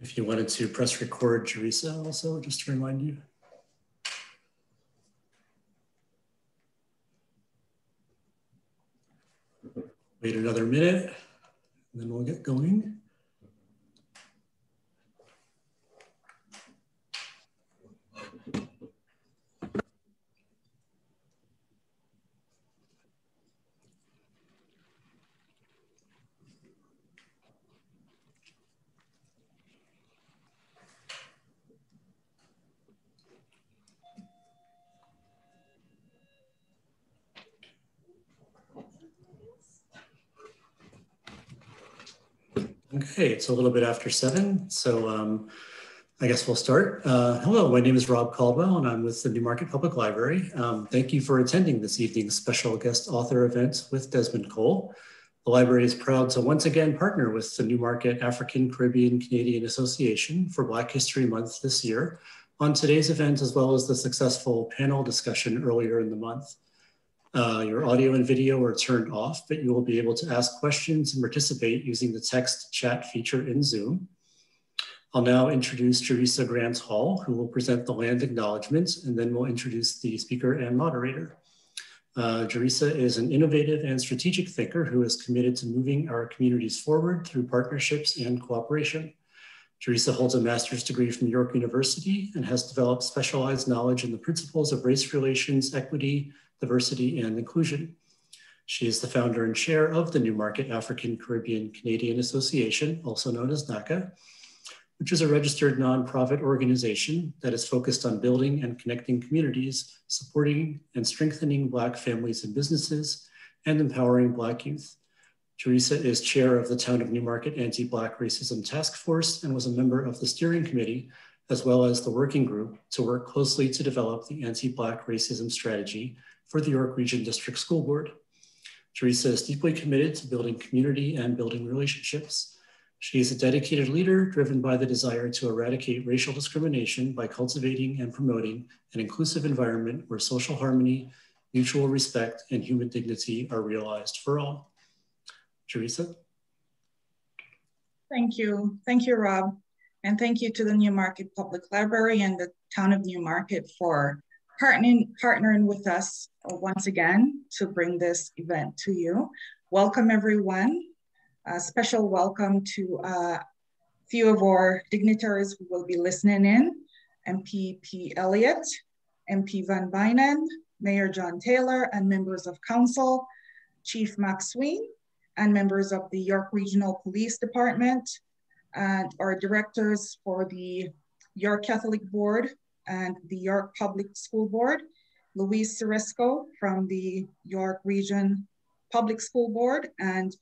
If you wanted to press record, Teresa, also, just to remind you. Wait another minute, and then we'll get going. Okay, it's a little bit after seven, so um, I guess we'll start. Uh, hello, my name is Rob Caldwell and I'm with the Newmarket Public Library. Um, thank you for attending this evening's special guest author event with Desmond Cole. The library is proud to once again partner with the Newmarket African Caribbean Canadian Association for Black History Month this year on today's event, as well as the successful panel discussion earlier in the month. Uh, your audio and video are turned off, but you will be able to ask questions and participate using the text chat feature in Zoom. I'll now introduce Teresa Grant Hall, who will present the land acknowledgements, and then we'll introduce the speaker and moderator. Uh, Teresa is an innovative and strategic thinker who is committed to moving our communities forward through partnerships and cooperation. Teresa holds a master's degree from York University and has developed specialized knowledge in the principles of race relations, equity, diversity, and inclusion. She is the founder and chair of the Newmarket African Caribbean Canadian Association, also known as NACA, which is a registered nonprofit organization that is focused on building and connecting communities, supporting and strengthening Black families and businesses, and empowering Black youth. Teresa is chair of the Town of Newmarket Anti-Black Racism Task Force and was a member of the steering committee, as well as the working group to work closely to develop the anti-Black racism strategy for the York Region District School Board. Teresa is deeply committed to building community and building relationships. She is a dedicated leader driven by the desire to eradicate racial discrimination by cultivating and promoting an inclusive environment where social harmony, mutual respect, and human dignity are realized for all. Teresa? Thank you. Thank you, Rob. And thank you to the Newmarket Public Library and the Town of Newmarket for partnering, partnering with us uh, once again to bring this event to you. Welcome everyone. A special welcome to a few of our dignitaries who will be listening in. MP P. Elliott, MP Van Bynen, Mayor John Taylor, and members of council, Chief MacSween, and members of the York Regional Police Department, and our directors for the York Catholic Board and the York Public School Board, Louise Sirisko from the York Region Public School Board, and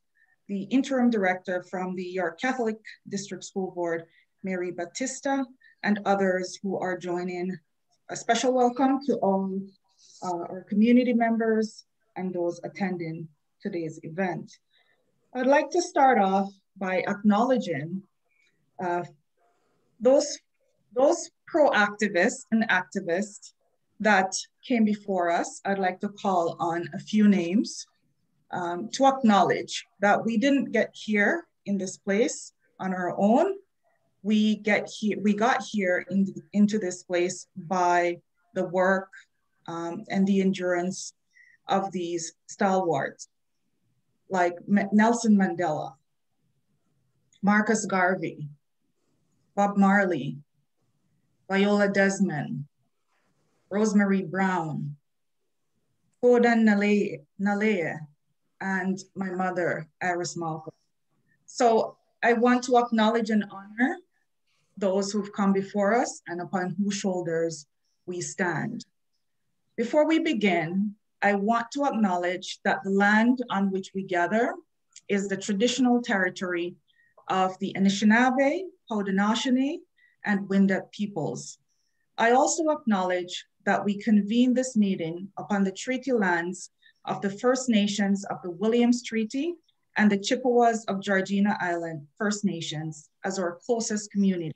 the interim director from the York Catholic District School Board, Mary Batista, and others who are joining. A special welcome to all uh, our community members and those attending today's event. I'd like to start off by acknowledging uh, those, those pro-activists and activists that came before us. I'd like to call on a few names um, to acknowledge that we didn't get here in this place on our own. We get here, we got here in, into this place by the work um, and the endurance of these stalwarts like Nelson Mandela, Marcus Garvey, Bob Marley, Viola Desmond, Rosemary Brown, Hodan Nalayeh, and my mother, Iris Malcolm. So I want to acknowledge and honor those who've come before us and upon whose shoulders we stand. Before we begin, I want to acknowledge that the land on which we gather is the traditional territory of the Anishinaabe, Haudenosaunee, and Wendat peoples. I also acknowledge that we convene this meeting upon the treaty lands of the First Nations of the Williams Treaty and the Chippewas of Georgina Island First Nations as our closest community.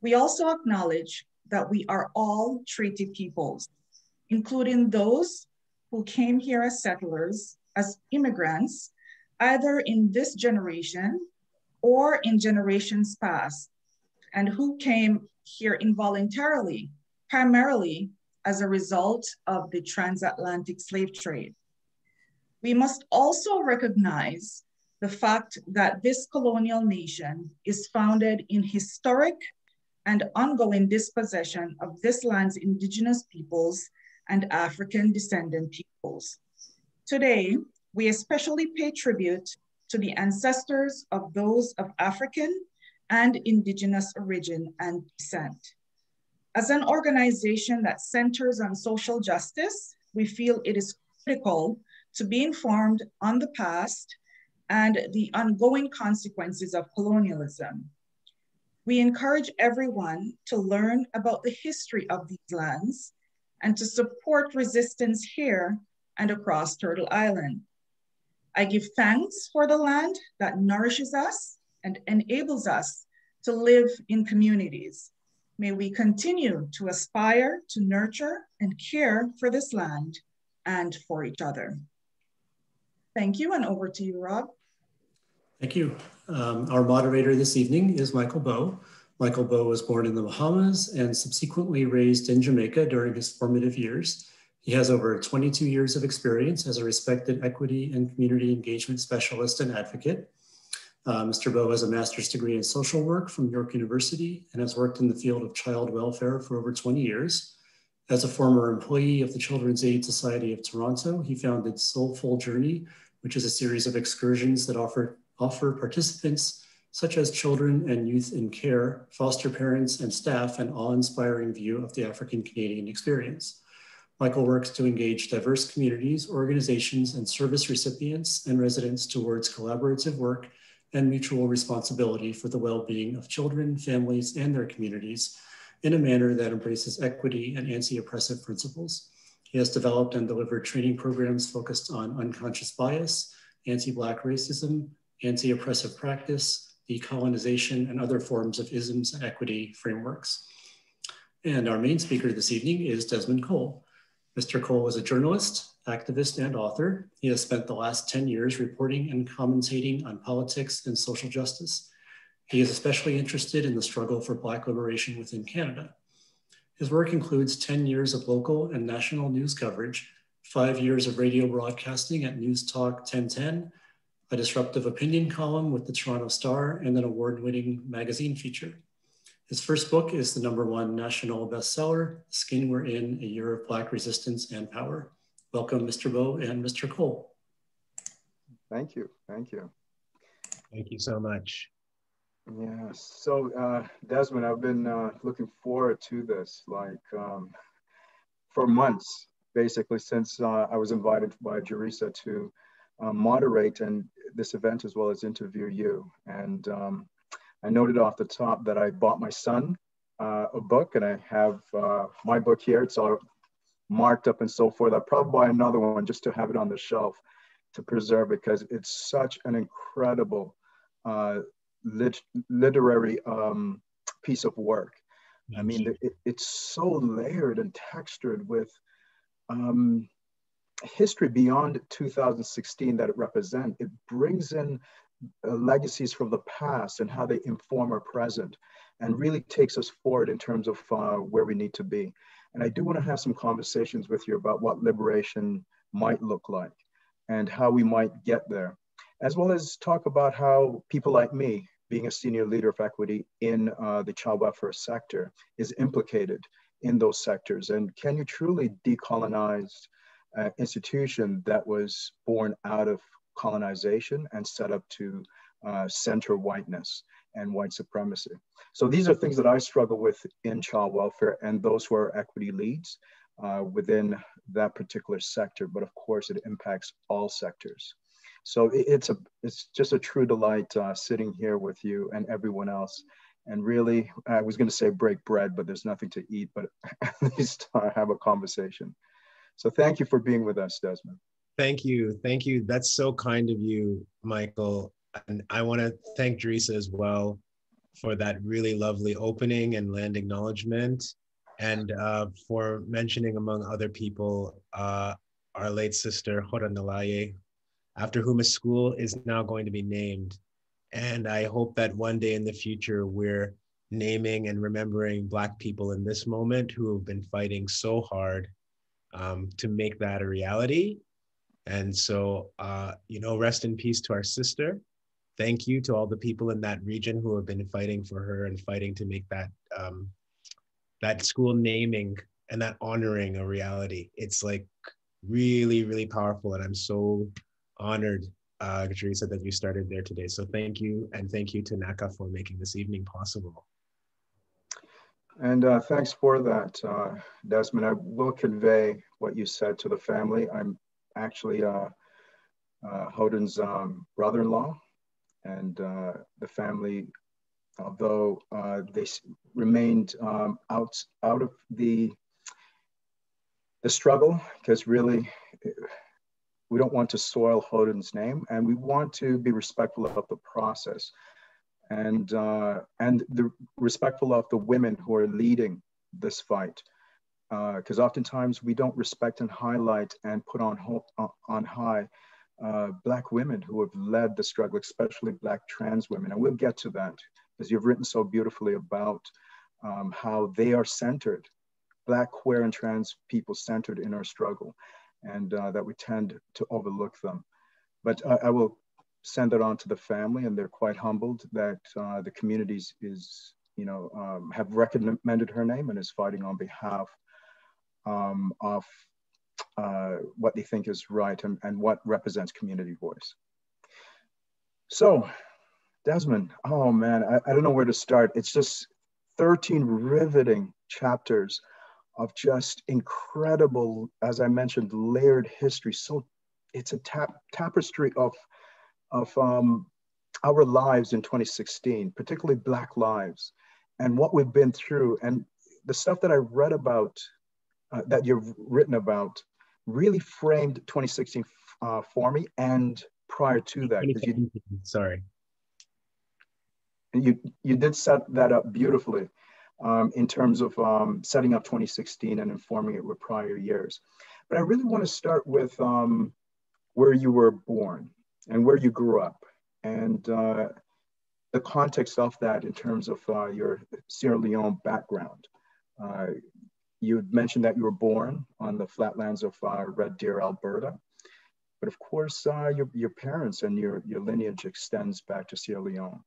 We also acknowledge that we are all treaty peoples, including those who came here as settlers, as immigrants, either in this generation or in generations past, and who came here involuntarily, primarily as a result of the transatlantic slave trade. We must also recognize the fact that this colonial nation is founded in historic and ongoing dispossession of this land's indigenous peoples and African descendant peoples. Today, we especially pay tribute to the ancestors of those of African and indigenous origin and descent. As an organization that centers on social justice, we feel it is critical to be informed on the past and the ongoing consequences of colonialism. We encourage everyone to learn about the history of these lands and to support resistance here and across Turtle Island. I give thanks for the land that nourishes us and enables us to live in communities. May we continue to aspire to nurture and care for this land and for each other. Thank you, and over to you, Rob. Thank you. Um, our moderator this evening is Michael Bowe. Michael Bowe was born in the Bahamas and subsequently raised in Jamaica during his formative years. He has over 22 years of experience as a respected equity and community engagement specialist and advocate. Uh, Mr. Bowe has a master's degree in social work from York University and has worked in the field of child welfare for over 20 years. As a former employee of the Children's Aid Society of Toronto, he founded Soulful Journey, which is a series of excursions that offer, offer participants such as children and youth in care, foster parents, and staff an awe-inspiring view of the African Canadian experience. Michael works to engage diverse communities, organizations, and service recipients and residents towards collaborative work and mutual responsibility for the well-being of children, families, and their communities in a manner that embraces equity and anti-oppressive principles. He has developed and delivered training programs focused on unconscious bias, anti-Black racism, anti-oppressive practice, decolonization, and other forms of isms and equity frameworks. And our main speaker this evening is Desmond Cole. Mr. Cole is a journalist, activist, and author. He has spent the last 10 years reporting and commentating on politics and social justice. He is especially interested in the struggle for Black liberation within Canada. His work includes 10 years of local and national news coverage, five years of radio broadcasting at News Talk 1010, a disruptive opinion column with the Toronto Star, and an award-winning magazine feature. His first book is the number one national bestseller, Skin We're In, A Year of Black Resistance and Power. Welcome, Mr. Bowe and Mr. Cole. Thank you, thank you. Thank you so much. Yeah, so uh, Desmond, I've been uh, looking forward to this like um, for months, basically since uh, I was invited by Teresa to uh, moderate and this event as well as interview you. And um, I noted off the top that I bought my son uh, a book and I have uh, my book here. It's all marked up and so forth. I'll probably buy another one just to have it on the shelf to preserve it because it's such an incredible uh, lit literary um, piece of work. I mean, it, it's so layered and textured with um, history beyond 2016 that it represents. It brings in uh, legacies from the past and how they inform our present and really takes us forward in terms of uh, where we need to be. And I do want to have some conversations with you about what liberation might look like and how we might get there, as well as talk about how people like me, being a senior leader of equity in uh, the child welfare sector, is implicated in those sectors. And can you truly decolonize uh, institution that was born out of colonization and set up to uh, center whiteness and white supremacy. So these are things that I struggle with in child welfare and those who are equity leads uh, within that particular sector. But of course, it impacts all sectors. So it's a it's just a true delight uh, sitting here with you and everyone else. And really, I was going to say break bread, but there's nothing to eat. But at least uh, have a conversation. So thank you for being with us, Desmond. Thank you. Thank you. That's so kind of you, Michael. And I want to thank Teresa as well for that really lovely opening and land acknowledgement and uh, for mentioning, among other people, uh, our late sister, Hodan Nalayeh, after whom a school is now going to be named. And I hope that one day in the future, we're naming and remembering Black people in this moment who have been fighting so hard um, to make that a reality. And so, uh, you know, rest in peace to our sister. Thank you to all the people in that region who have been fighting for her and fighting to make that um, that school naming and that honoring a reality. It's like really, really powerful, and I'm so honored, uh, Teresa, that you started there today. So thank you, and thank you to NACA for making this evening possible. And uh, thanks for that, uh, Desmond. I will convey what you said to the family. I'm actually uh, uh Hodan's um, brother-in-law, and uh, the family, although uh, they remained um, out out of the the struggle, because really we don't want to soil Hodan's name, and we want to be respectful of the process. And uh, and the respectful of the women who are leading this fight because uh, oftentimes we don't respect and highlight and put on on high uh, black women who have led the struggle especially black trans women. And we'll get to that because you've written so beautifully about um, how they are centered black queer and trans people centered in our struggle and uh, that we tend to overlook them. But I, I will send it on to the family and they're quite humbled that uh, the communities is, you know, um, have recommended her name and is fighting on behalf um, of uh, what they think is right and, and what represents community voice. So Desmond, oh man, I, I don't know where to start. It's just 13 riveting chapters of just incredible, as I mentioned, layered history. So it's a tap, tapestry of of um, our lives in 2016, particularly Black lives, and what we've been through. And the stuff that I read about, uh, that you've written about, really framed 2016 uh, for me and prior to that. You, Sorry. You, you did set that up beautifully um, in terms of um, setting up 2016 and informing it with prior years. But I really want to start with um, where you were born and where you grew up and uh, the context of that in terms of uh, your Sierra Leone background. Uh, you mentioned that you were born on the flatlands of uh, Red Deer, Alberta. But of course, uh, your, your parents and your, your lineage extends back to Sierra Leone.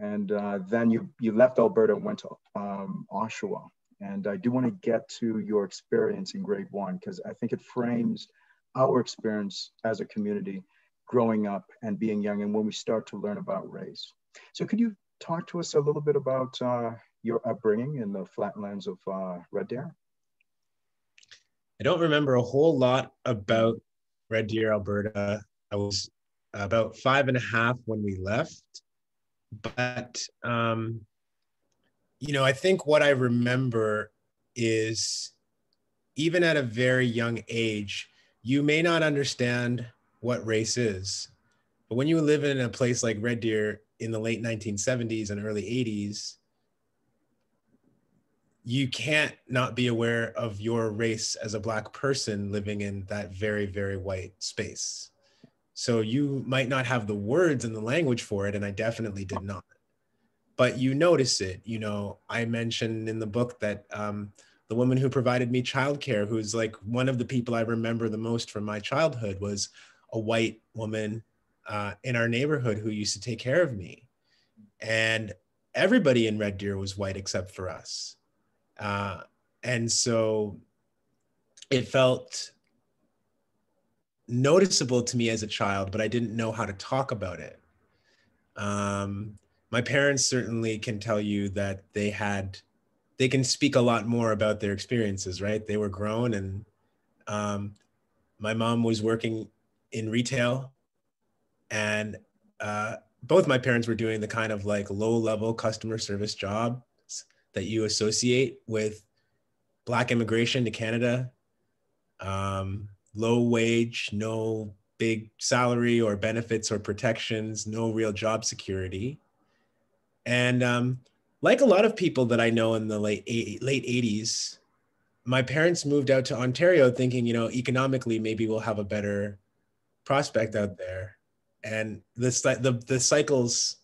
And uh, then you, you left Alberta and went to um, Oshawa. And I do want to get to your experience in grade one because I think it frames our experience as a community growing up and being young and when we start to learn about race. So could you talk to us a little bit about uh, your upbringing in the flatlands of uh, Red Deer? I don't remember a whole lot about Red Deer, Alberta. I was about five and a half when we left. But, um, you know, I think what I remember is even at a very young age, you may not understand what race is. But when you live in a place like Red Deer in the late 1970s and early 80s, you can't not be aware of your race as a Black person living in that very, very white space. So you might not have the words and the language for it, and I definitely did not. But you notice it. You know, I mentioned in the book that um, the woman who provided me childcare, who's like one of the people I remember the most from my childhood, was a white woman uh, in our neighborhood who used to take care of me. And everybody in Red Deer was white except for us. Uh, and so it felt noticeable to me as a child, but I didn't know how to talk about it. Um, my parents certainly can tell you that they had, they can speak a lot more about their experiences, right? They were grown and um, my mom was working in retail and uh, both my parents were doing the kind of like low level customer service jobs that you associate with black immigration to canada um, low wage no big salary or benefits or protections no real job security. And um, like a lot of people that i know in the late late 80s my parents moved out to ontario thinking you know economically maybe we'll have a better prospect out there. And the, the, the cycles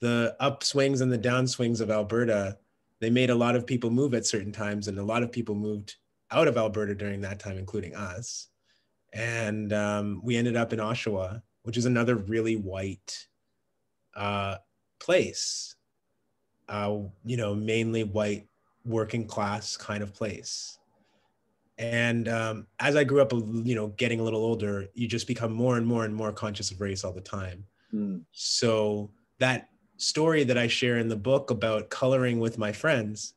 the upswings and the downswings of Alberta, they made a lot of people move at certain times, and a lot of people moved out of Alberta during that time, including us. And um, we ended up in Oshawa, which is another really white uh, place, uh, you know, mainly white working class kind of place. And um, as I grew up, you know, getting a little older, you just become more and more and more conscious of race all the time. Mm. So that story that I share in the book about coloring with my friends,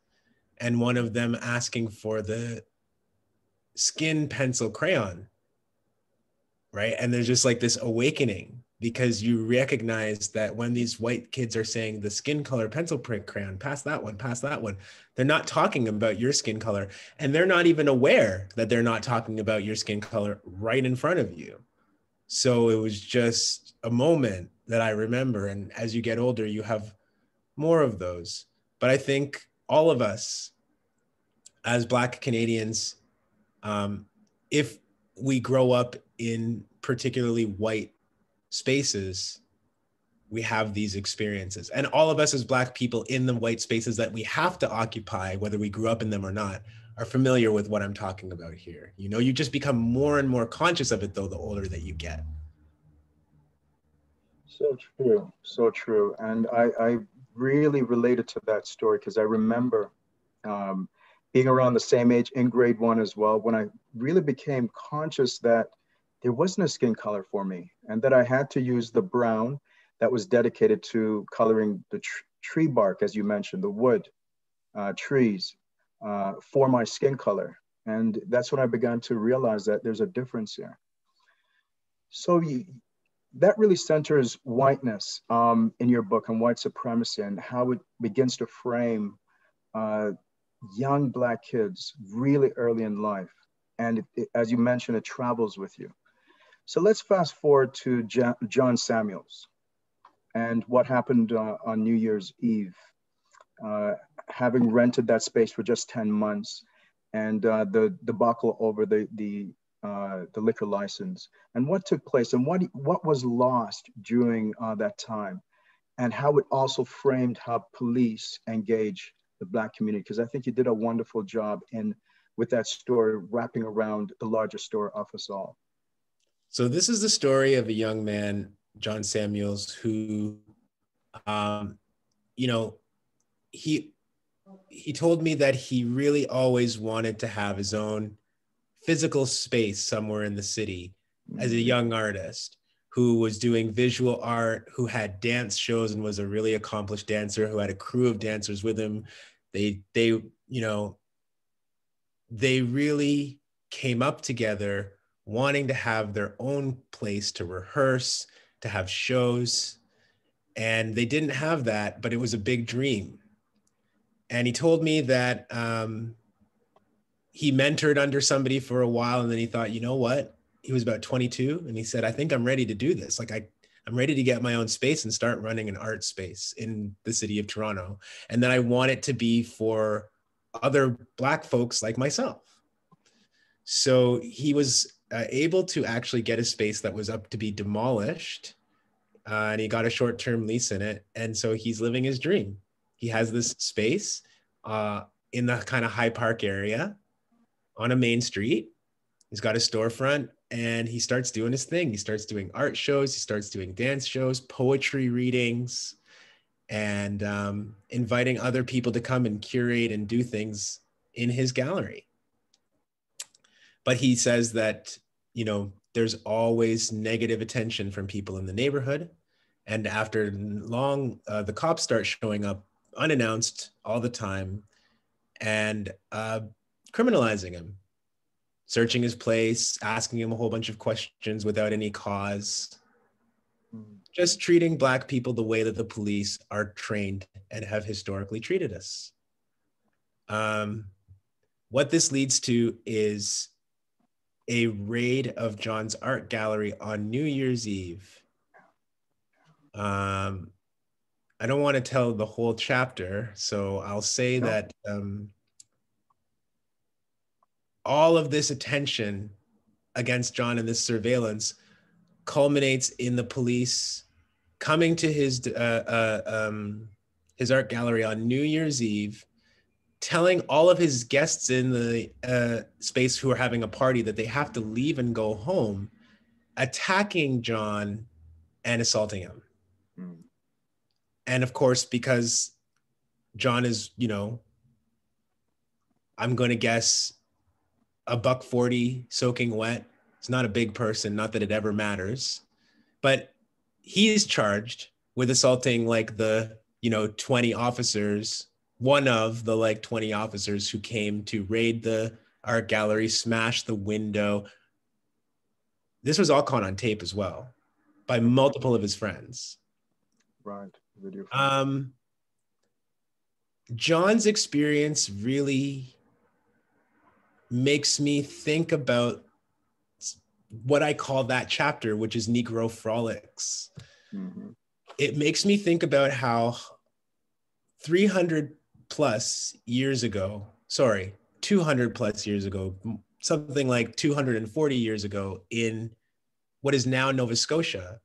and one of them asking for the skin pencil crayon, right? And there's just like this awakening because you recognize that when these white kids are saying the skin color pencil print crayon, pass that one, pass that one, they're not talking about your skin color. And they're not even aware that they're not talking about your skin color right in front of you. So it was just a moment that I remember. And as you get older, you have more of those. But I think all of us, as Black Canadians, um, if we grow up in particularly white spaces we have these experiences and all of us as black people in the white spaces that we have to occupy whether we grew up in them or not are familiar with what i'm talking about here. You know you just become more and more conscious of it though the older that you get. So true so true. And i i really related to that story because i remember um, being around the same age in grade one as well when i really became conscious that there wasn't a skin color for me and that I had to use the brown that was dedicated to coloring the tr tree bark, as you mentioned, the wood, uh, trees, uh, for my skin color. And that's when I began to realize that there's a difference here. So you, that really centers whiteness um, in your book and white supremacy and how it begins to frame uh, young Black kids really early in life. And it, it, as you mentioned, it travels with you. So let's fast forward to John Samuels and what happened uh, on New Year's Eve. Uh, having rented that space for just 10 months and uh, the debacle over the, the, uh, the liquor license and what took place and what, what was lost during uh, that time and how it also framed how police engage the Black community. Because I think you did a wonderful job in with that story wrapping around the larger story of us all. So this is the story of a young man, John Samuels, who, um, you know, he he told me that he really always wanted to have his own physical space somewhere in the city as a mm-hmm. young artist who was doing visual art, who had dance shows and was a really accomplished dancer, who had a crew of dancers with him. They they you know they really came up together wanting to have their own place to rehearse, to have shows. And they didn't have that, but it was a big dream. And he told me that um, he mentored under somebody for a while and then he thought, you know what? He was about 22 and he said, I think I'm ready to do this. Like, I, I'm ready to get my own space and start running an art space in the city of Toronto. And then I want it to be for other Black folks like myself. So he was uh, able to actually get a space that was up to be demolished. Uh, and he got a short term lease in it. And so he's living his dream. He has this space uh, in the kind of High Park area on a main street. He's got a storefront and he starts doing his thing. He starts doing art shows, he starts doing dance shows, poetry readings, and um, inviting other people to come and curate and do things in his gallery. But he says that you know, there's always negative attention from people in the neighborhood. And after long, uh, the cops start showing up unannounced all the time and uh, criminalizing him, searching his place, asking him a whole bunch of questions without any cause, just treating Black people the way that the police are trained and have historically treated us. Um, what this leads to is a raid of John's art gallery on New Year's Eve. Um, I don't want to tell the whole chapter, so I'll say no. that um, all of this attention against John and this surveillance culminates in the police coming to his uh, uh, um, his art gallery on New Year's Eve, telling all of his guests in the uh, space who are having a party that they have to leave and go home, attacking John and assaulting him. And of course, because John is, you know, I'm going to guess a buck 40 soaking wet. It's not a big person, not that it ever matters. But he is charged with assaulting like the, you know, 20 officers, one of the like 20 officers who came to raid the art gallery, smash the window. This was all caught on tape as well by multiple of his friends. Right. Video. Um, John's experience really makes me think about what I call that chapter, which is Negro Frolics. Mm-hmm. It makes me think about how 300 plus years ago, sorry, 200 plus years ago, something like 240 years ago in what is now Nova Scotia,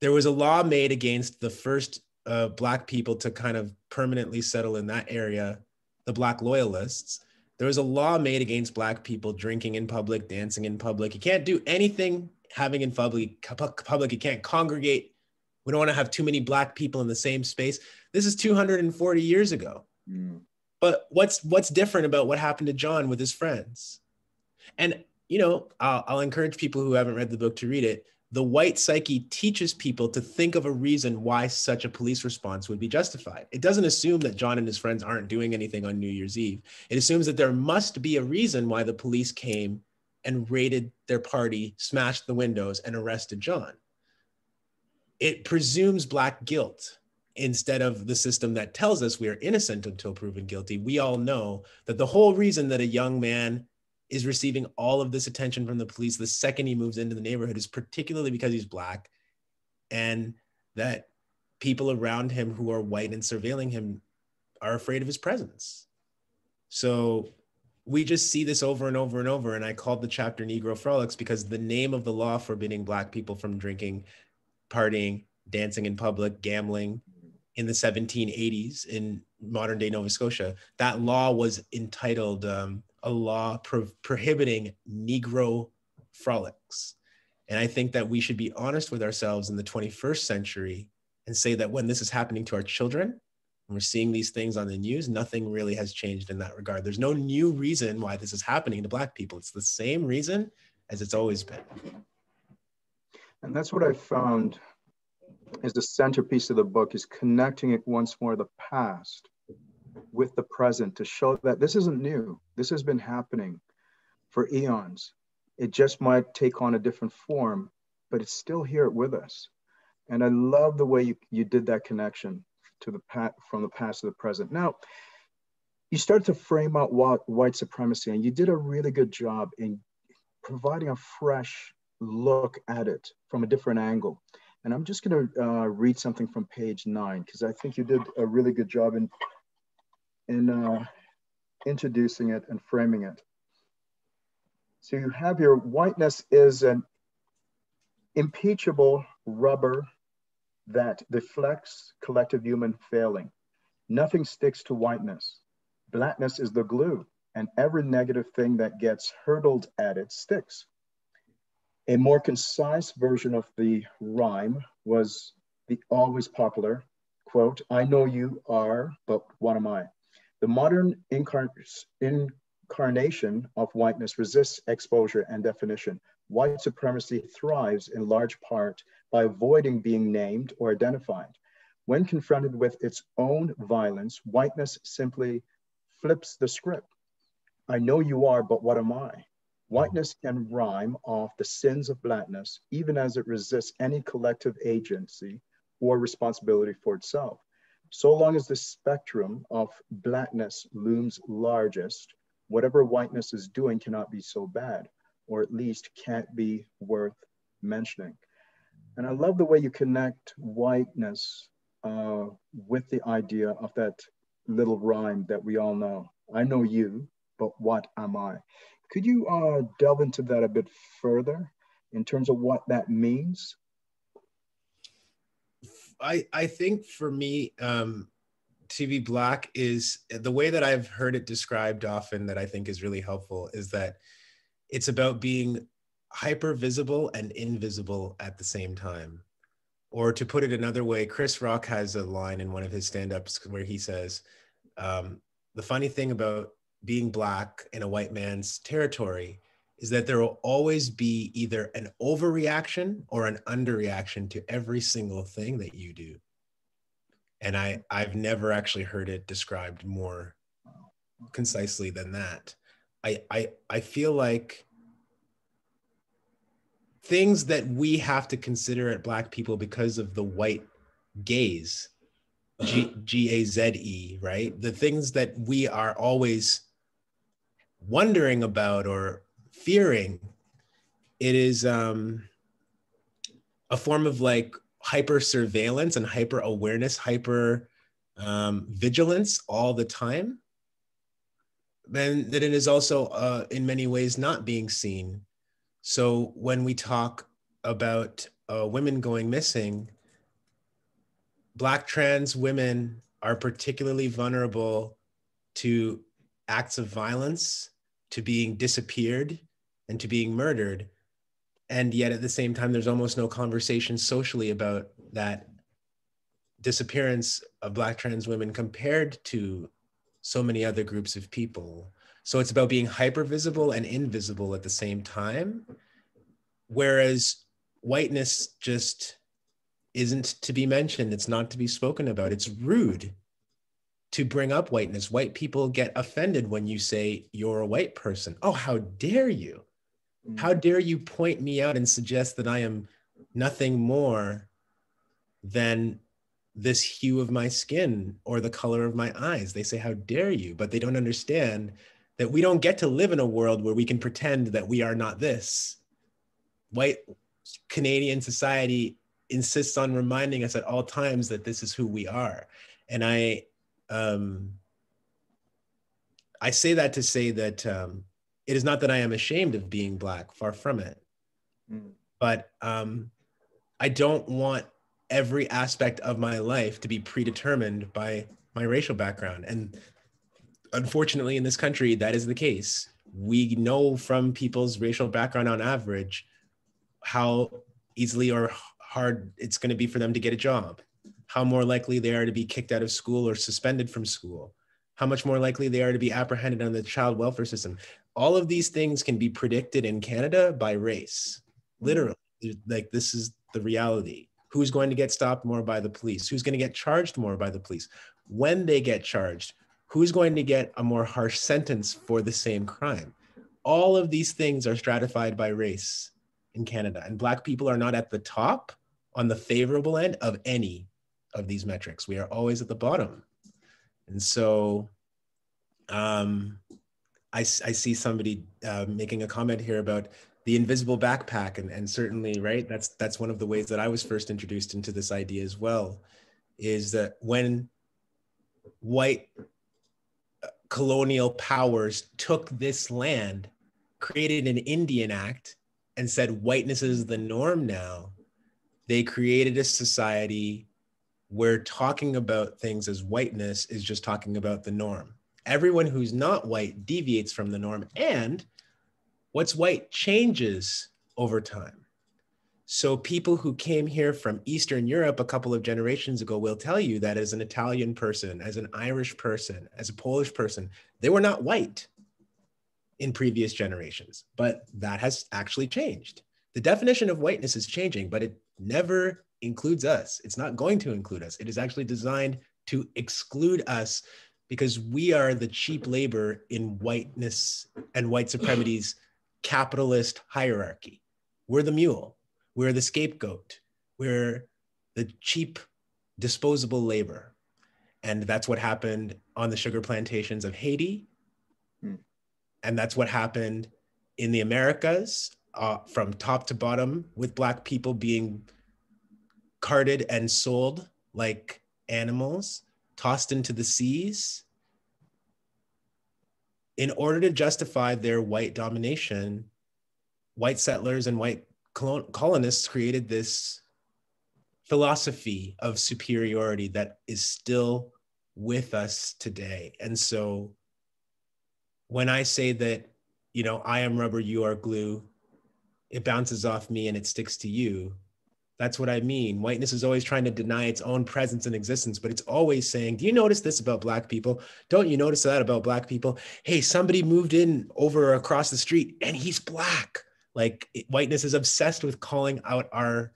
there was a law made against the first uh, Black people to kind of permanently settle in that area, the Black Loyalists. There was a law made against Black people drinking in public, dancing in public. You can't do anything having in public. Public, you can't congregate. We don't want to have too many Black people in the same space. This is 240 years ago. Mm. But what's what's different about what happened to John with his friends? And you know, I'll, I'll encourage people who haven't read the book to read it the white psyche teaches people to think of a reason why such a police response would be justified. It doesn't assume that John and his friends aren't doing anything on New Year's Eve. It assumes that there must be a reason why the police came and raided their party, smashed the windows, and arrested John. It presumes Black guilt instead of the system that tells us we are innocent until proven guilty. We all know that the whole reason that a young man is receiving all of this attention from the police the second he moves into the neighborhood is particularly because he's black and that people around him who are white and surveilling him are afraid of his presence. So we just see this over and over and over and i called the chapter negro frolics because the name of the law forbidding black people from drinking partying dancing in public gambling in the 1780s in modern day nova scotia that law was entitled um, a law pro- prohibiting Negro frolics. And I think that we should be honest with ourselves in the 21st century and say that when this is happening to our children, and we're seeing these things on the news, nothing really has changed in that regard. There's no new reason why this is happening to Black people. It's the same reason as it's always been. And that's what I found is the centerpiece of the book is connecting it once more the past with the present to show that this isn't new. This has been happening for eons. It just might take on a different form, but it's still here with us. And I love the way you, you did that connection to the pat from the past to the present. Now, you start to frame out what white supremacy, and you did a really good job in providing a fresh look at it from a different angle. And I'm just going to uh, read something from page nine because I think you did a really good job in in uh, introducing it and framing it. So you have your whiteness is an impeachable rubber that deflects collective human failing. Nothing sticks to whiteness. Blackness is the glue, and every negative thing that gets hurtled at it sticks. A more concise version of the rhyme was the always popular quote, I know you are, but what am I? The modern incar incarnation of whiteness resists exposure and definition. White supremacy thrives in large part by avoiding being named or identified. When confronted with its own violence, whiteness simply flips the script. I know you are, but what am I? Whiteness can rhyme off the sins of blackness, even as it resists any collective agency or responsibility for itself. So long as the spectrum of blackness looms largest, whatever whiteness is doing cannot be so bad, or at least can't be worth mentioning. And I love the way you connect whiteness uh, with the idea of that little rhyme that we all know. I know you, but what am I? Could you uh, delve into that a bit further in terms of what that means? I I think for me, um, to be black is the way that I've heard it described often that I think is really helpful is that it's about being hyper visible and invisible at the same time. Or to put it another way, Chris Rock has a line in one of his stand ups where he says, um, The funny thing about being black in a white man's territory is that there will always be either an overreaction or an underreaction to every single thing that you do. And i i've never actually heard it described more concisely than that. I i i feel like things that we have to consider at black people because of the white gaze G, g-a-z-e right? The things that we are always wondering about or fearing it is um a form of like hyper surveillance and hyper awareness, hyper um, vigilance all the time, then that it is also uh, in many ways not being seen. So when we talk about uh, women going missing, Black trans women are particularly vulnerable to acts of violence, to being disappeared, and to being murdered. And yet at the same time there's almost no conversation socially about that disappearance of black trans women compared to so many other groups of people. So it's about being hyper visible and invisible at the same time whereas whiteness just isn't to be mentioned. It's not to be spoken about. It's rude to bring up whiteness white people get offended when you say you're a white person oh how dare you how mm. dare you point me out and suggest that I am nothing more than this hue of my skin or the color of my eyes? They say, How dare you? But they don't understand that we don't get to live in a world where we can pretend that we are not this. White Canadian society insists on reminding us at all times that this is who we are. And I, um, I say that to say that um, it is not that I am ashamed of being black, far from it. Mm. But um, I don't want every aspect of my life to be predetermined by my racial background. And unfortunately, in this country, that is the case. We know from people's racial background on average how easily or hard it's going to be for them to get a job, how more likely they are to be kicked out of school or suspended from school, how much more likely they are to be apprehended on the child welfare system all of these things can be predicted in Canada by race. Mm-hmm. Literally, like this is the reality. Who's going to get stopped more by the police? Who's going to get charged more by the police? When they get charged, who's going to get a more harsh sentence for the same crime? All of these things are stratified by race in Canada, and Black people are not at the top on the favorable end of any of these metrics. We are always at the bottom. And so, um, I, I see somebody uh, making a comment here about the invisible backpack and, and certainly right that's that's one of the ways that i was first introduced into this idea as well is that when white uh, colonial powers took this land created an indian act and said whiteness is the norm now they created a society where talking about things as whiteness is just talking about the norm. Everyone who's not white deviates from the norm and what's white changes over time. So people who came here from eastern europe a couple of generations ago will tell you that as an italian person as an irish person as a polish person they were not white in previous generations but that has actually changed. The definition of whiteness is changing but it never includes us it's not going to include us it is actually designed to exclude us because we are the cheap labor in whiteness and white supremacy's capitalist hierarchy. We're the mule, we're the scapegoat, we're the cheap disposable labor. And that's what happened on the sugar plantations of Haiti. Hmm. And that's what happened in the Americas uh, from top to bottom with Black people being carted and sold like animals tossed into the seas in order to justify their white domination white settlers and white colonists created this philosophy of superiority that is still with us today. And so when I say that, you know, I am rubber, you are glue, it bounces off me and it sticks to you. That's what I mean. Whiteness is always trying to deny its own presence and existence, but it's always saying, Do you notice this about Black people? Don't you notice that about Black people? Hey, somebody moved in over across the street and he's Black. Like it, whiteness is obsessed with calling out our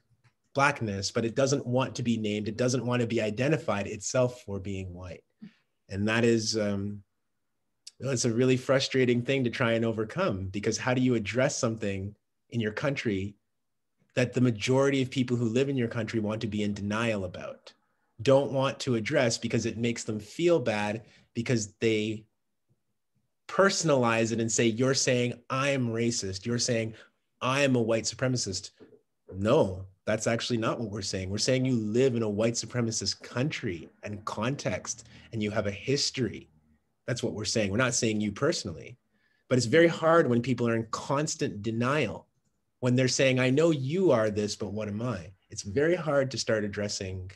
Blackness, but it doesn't want to be named. It doesn't want to be identified itself for being white. And that is, um, it's a really frustrating thing to try and overcome because how do you address something in your country that the majority of people who live in your country want to be in denial about, don't want to address because it makes them feel bad because they personalize it and say, You're saying I'm racist. You're saying I'm a white supremacist. No, that's actually not what we're saying. We're saying you live in a white supremacist country and context and you have a history. That's what we're saying. We're not saying you personally, but it's very hard when people are in constant denial when they're saying, I know you are this, but what am I? It's very hard to start addressing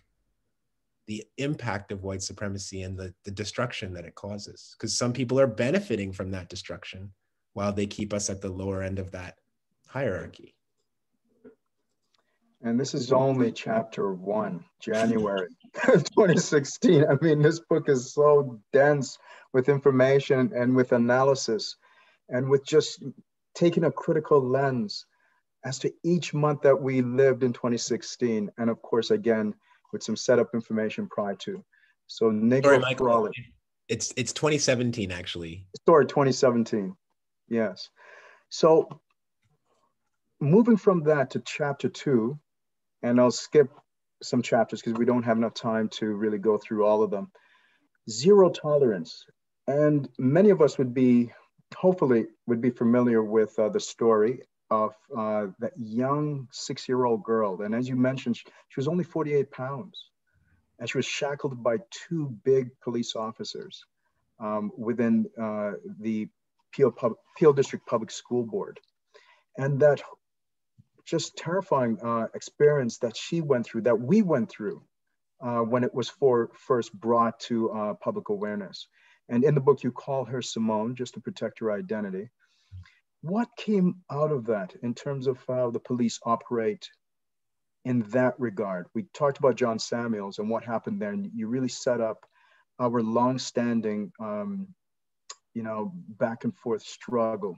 the impact of white supremacy and the, the destruction that it causes. Because some people are benefiting from that destruction while they keep us at the lower end of that hierarchy. And this is only chapter one, January 2016. I mean, this book is so dense with information and with analysis and with just taking a critical lens as to each month that we lived in 2016. And of course, again, with some setup information prior to. So Sorry, Michael, It's, it's 2017, actually. Sorry, 2017. Yes. So moving from that to chapter two, and I'll skip some chapters because we don't have enough time to really go through all of them. Zero tolerance. And many of us would be, hopefully, would be familiar with uh, the story of uh, that young six-year-old girl. And as you mentioned, she, she, was only 48 pounds, and she was shackled by two big police officers um, within uh, the Peel, Pub- Peel District Public School Board. And that just terrifying uh, experience that she went through, that we went through uh, when it was for first brought to uh, public awareness. And in the book, you call her Simone just to protect her identity. What came out of that in terms of how the police operate in that regard? We talked about John Samuels and what happened there, and you really set up our long-standing, um, you know, back and forth struggle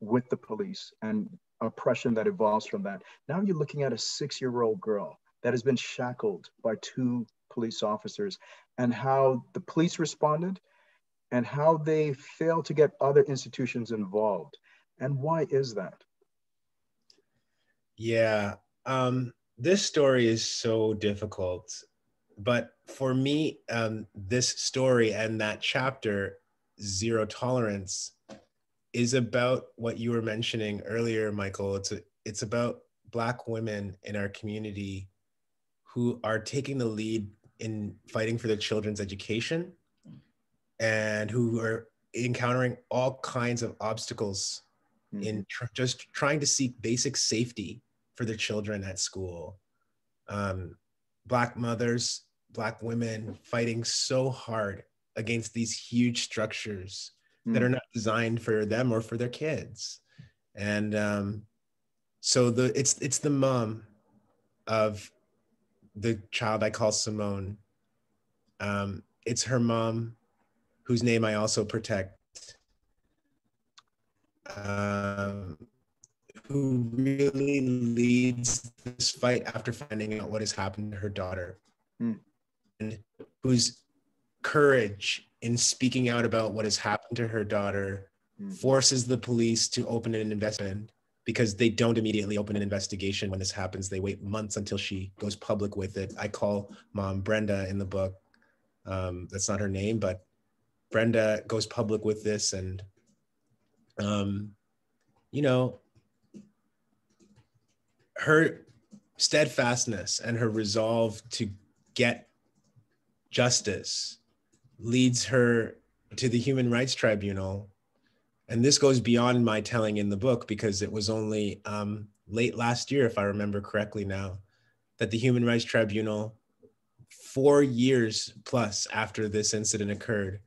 with the police and oppression that evolves from that. Now you're looking at a six-year-old girl that has been shackled by two police officers and how the police responded and how they failed to get other institutions involved. And why is that? Yeah, um, this story is so difficult. But for me, um, this story and that chapter, Zero Tolerance, is about what you were mentioning earlier, Michael. It's, a, it's about Black women in our community who are taking the lead in fighting for their children's education and who are encountering all kinds of obstacles mm-hmm. in tr- just trying to seek basic safety for their children at school. Um, black mothers, black women fighting so hard against these huge structures mm-hmm. that are not designed for them or for their kids. And um, so the it's it's the mom of the child I call Simone. Um, it's her mom, whose name I also protect, um, who really leads this fight after finding out what has happened to her daughter, mm. and whose courage in speaking out about what has happened to her daughter mm. forces the police to open an investigation because they don't immediately open an investigation when this happens. They wait months until she goes public with it. I call mom Brenda in the book. Um, that's not her name, but Brenda goes public with this and um, you know, her steadfastness and her resolve to get justice leads her to the Human Rights Tribunal. And this goes beyond my telling in the book because it was only um, late last year, if I remember correctly now, that the Human Rights Tribunal, four years plus after this incident occurred,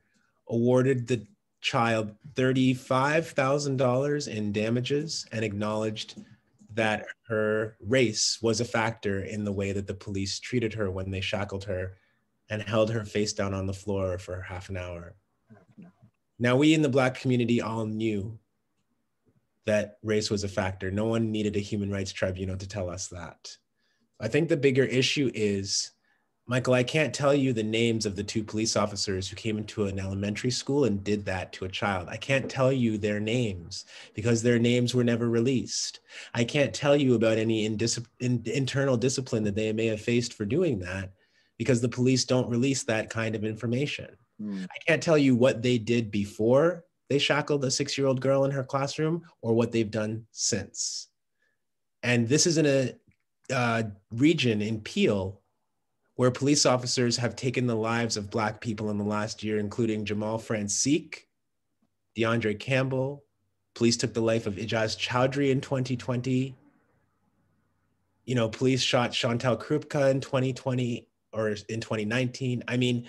awarded the child $35,000 in damages and acknowledged that her race was a factor in the way that the police treated her when they shackled her and held her face down on the floor for half an hour. Now, we in the Black community all knew that race was a factor. No one needed a human rights tribunal to tell us that. I think the bigger issue is Michael, I can't tell you the names of the two police officers who came into an elementary school and did that to a child. I can't tell you their names because their names were never released. I can't tell you about any indis- in, internal discipline that they may have faced for doing that because the police don't release that kind of information. Mm. I can't tell you what they did before they shackled a six year old girl in her classroom or what they've done since. And this is in a uh, region in Peel where police officers have taken the lives of Black people in the last year, including Jamal Francique, D'Andre Campbell. Police took the life of Ejaz Choudry in 2020. You know, police shot Chantel Krupa in 2020 or in 2019. I mean,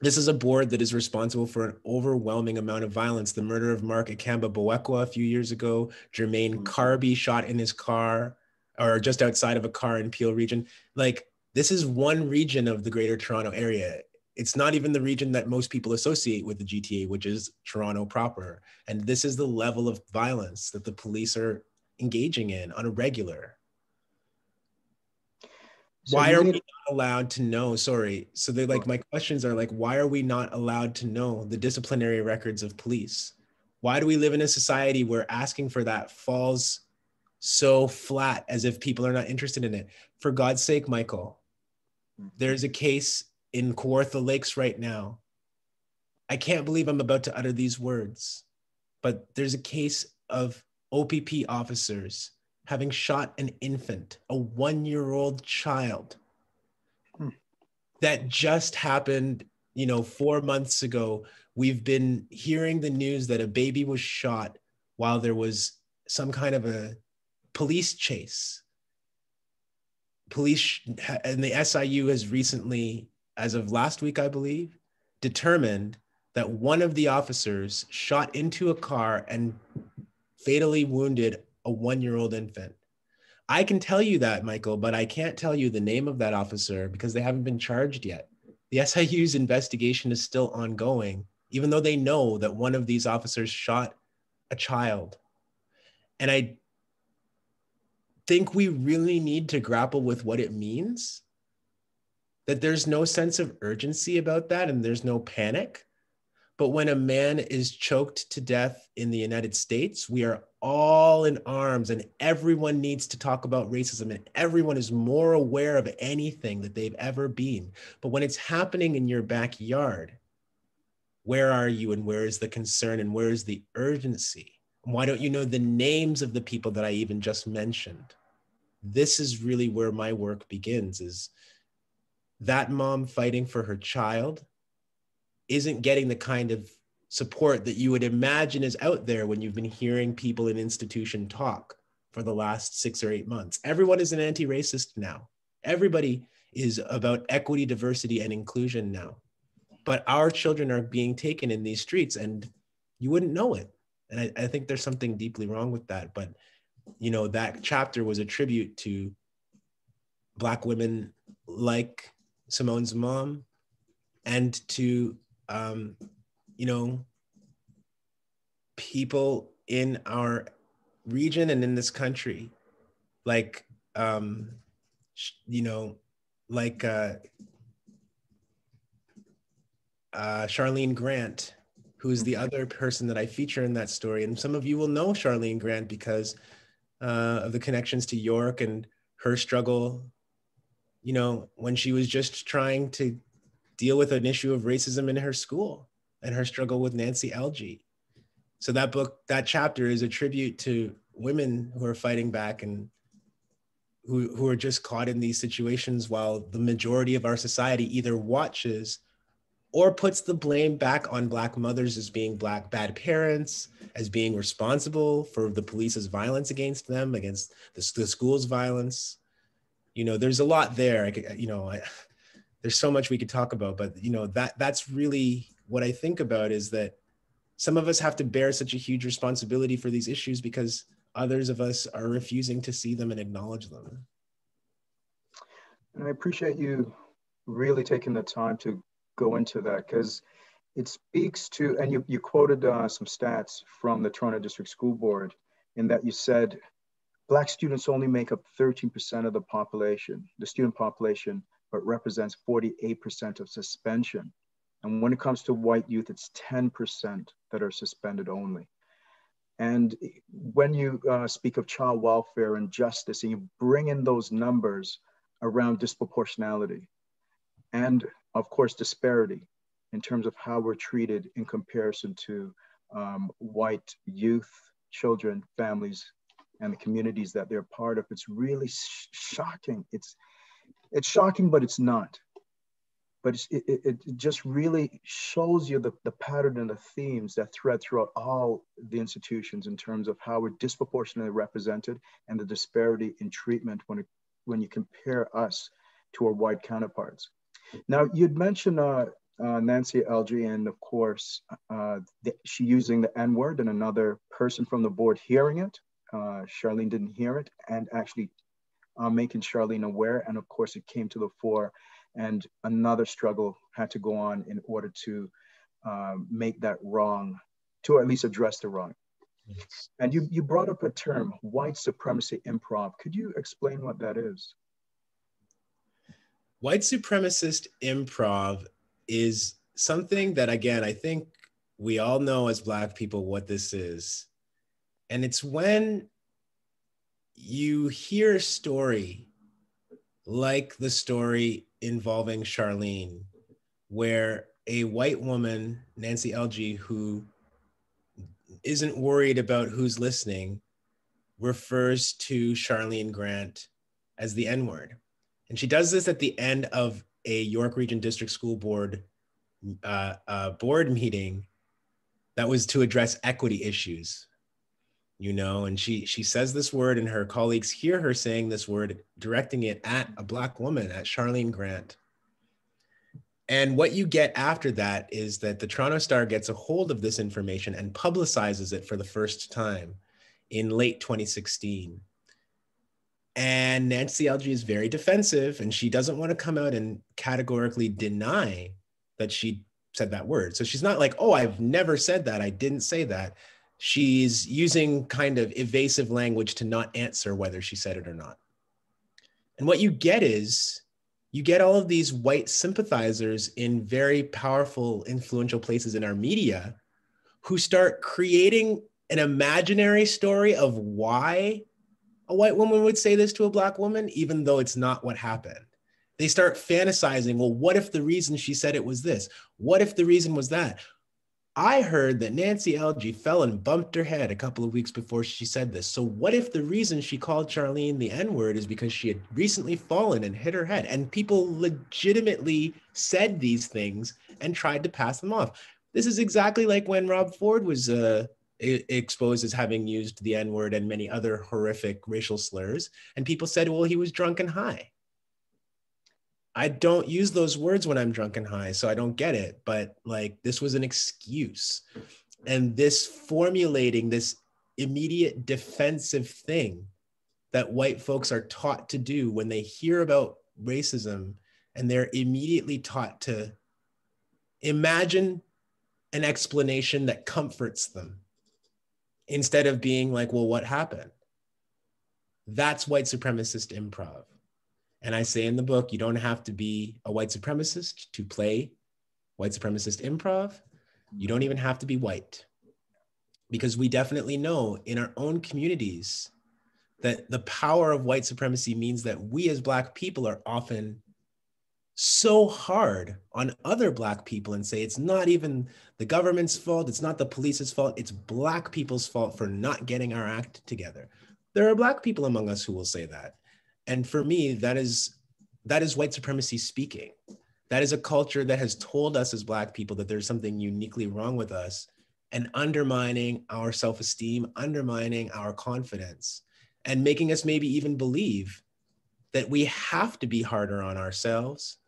this is a board that is responsible for an overwhelming amount of violence. The murder of Marc Ekamba-Boekwa a few years ago, Jermaine mm-hmm. Carby shot in his car or just outside of a car in Peel region. Like this is one region of the greater Toronto area. It's not even the region that most people associate with the GTA, which is Toronto proper. And this is the level of violence that the police are engaging in on a regular. So why are we not allowed to know? Sorry. So they're like my questions are like, why are we not allowed to know the disciplinary records of police? Why do we live in a society where asking for that falls so flat as if people are not interested in it? For God's sake, Michael, there's a case in Kawartha Lakes right now. I can't believe I'm about to utter these words, but there's a case of OPP officers having shot an infant, a one year old child. Hmm. That just happened, you know, four months ago. We've been hearing the news that a baby was shot while there was some kind of a police chase police and the SIU has recently, as of last week, I believe, determined that one of the officers shot into a car and fatally wounded a one year old infant. I can tell you that, Michael, but I can't tell you the name of that officer because they haven't been charged yet. The SIU's investigation is still ongoing, even though they know that one of these officers shot a child. And I think we really need to grapple with what it means. That there's no sense of urgency about that and there's no panic. But when a man is choked to death in the United States, we are all in arms and everyone needs to talk about racism and everyone is more aware of anything that they've ever been. But when it's happening in your backyard, where are you and where is the concern and where is the urgency? Why don't you know the names of the people that I even just mentioned? This is really where my work begins is that mom fighting for her child isn't getting the kind of support that you would imagine is out there when you've been hearing people in institution talk for the last six or eight months. Everyone is an anti racist now. Everybody is about equity, diversity, and inclusion now. But our children are being taken in these streets and you wouldn't know it. And I, I think there's something deeply wrong with that. But you know, that chapter was a tribute to Black women like Simone's mom and to, um, you know, people in our region and in this country, like, um, you know, like uh, uh, Charlene Grant, who's the other person that I feature in that story. And some of you will know Charlene Grant because uh, of the connections to York and her struggle, you know, when she was just trying to deal with an issue of racism in her school and her struggle with Nancy Elgie. So that book, that chapter is a tribute to women who are fighting back and who, who are just caught in these situations while the majority of our society either watches or puts the blame back on black mothers as being black bad parents as being responsible for the police's violence against them against the, the school's violence you know, there's a lot there. I could, you know, I, there's so much we could talk about, but you know, that that's really what I think about is that some of us have to bear such a huge responsibility for these issues because others of us are refusing to see them and acknowledge them. And I appreciate you really taking the time to go into that because it speaks to, and you, you quoted uh, some stats from the Toronto District School Board in that you said Black students only make up 13% of the population, the student population, but represents 48% of suspension. And when it comes to white youth, it's 10% that are suspended only. And when you uh, speak of child welfare and justice, and you bring in those numbers around disproportionality and, of course, disparity in terms of how we're treated in comparison to um, white youth, children, families, and the communities that they're part of, it's really sh shocking. It's, it's shocking, but it's not but it, it, it, just really shows you the, the pattern and the themes that thread throughout all the institutions in terms of how we're disproportionately represented and the disparity in treatment when, it, when you compare us to our white counterparts. Now, you'd mentioned uh, uh, Nancy Elgie, and of course, uh, the, she using the N word, and another person from the board hearing it. Uh, Charlene didn't hear it, and actually uh, making Charlene aware. And of course, it came to the fore and another struggle had to go on in order to um, make that wrong, to at least address the wrong. Yes. And you, you brought up a term, white supremacy improv. Could you explain what that is? White supremacist improv is something that, again, I think we all know as Black people what this is. And it's when you hear a story like the story involving Charlene, where a white woman, Nancy Elgie, who isn't worried about who's listening, refers to Charlene Grant as the N word. And she does this at the end of a York Region District School Board uh, uh, board meeting that was to address equity issues you know? And she she says this word and her colleagues hear her saying this word directing it at a black woman at charlene grant. And what you get after that is that the toronto star gets a hold of this information and publicizes it for the first time in late 2016 and nancy elgie is very defensive and she doesn't want to come out and categorically deny that she said that word so she's not like oh i've never said that i didn't say that she's using kind of evasive language to not answer whether she said it or not. And what you get is you get all of these white sympathizers in very powerful, influential places in our media who start creating an imaginary story of why a white woman would say this to a black woman, even though it's not what happened. They start fantasizing, well, what if the reason she said it was this? What if the reason was that? I heard that Nancy Elgie fell and bumped her head a couple of weeks before she said this. So, what if the reason she called Charlene the N word is because she had recently fallen and hit her head? And people legitimately said these things and tried to pass them off. This is exactly like when Rob Ford was uh, exposed as having used the N word and many other horrific racial slurs. And people said, well, he was drunk and high. I don't use those words when I'm drunk and high, so I don't get it. But like, this was an excuse. And this formulating this immediate defensive thing that white folks are taught to do when they hear about racism and they're immediately taught to imagine an explanation that comforts them instead of being like, well, what happened? That's white supremacist improv. And I say in the book, you don't have to be a white supremacist to play white supremacist improv. You don't even have to be white. Because we definitely know in our own communities that the power of white supremacy means that we as Black people are often so hard on other Black people and say it's not even the government's fault, it's not the police's fault, it's Black people's fault for not getting our act together. There are Black people among us who will say that and for me that is that is white supremacy speaking that is a culture that has told us as black people that there's something uniquely wrong with us and undermining our self-esteem undermining our confidence and making us maybe even believe that we have to be harder on ourselves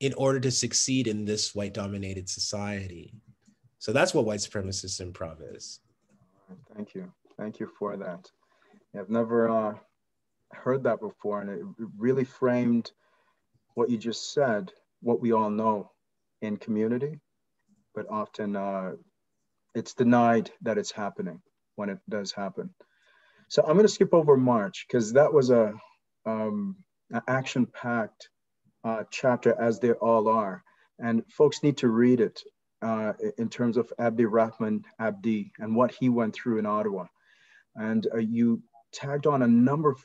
in order to succeed in this white dominated society. So that's what white supremacist improv is. Thank you. Thank you for that. I've never uh, heard that before, and it really framed what you just said, what we all know in community, but often uh, it's denied that it's happening when it does happen. So I'm going to skip over March because that was a um, action-packed uh, chapter, as they all are, and folks need to read it uh, in terms of Abdirahman Abdi and what he went through in Ottawa. And uh, you tagged on a number of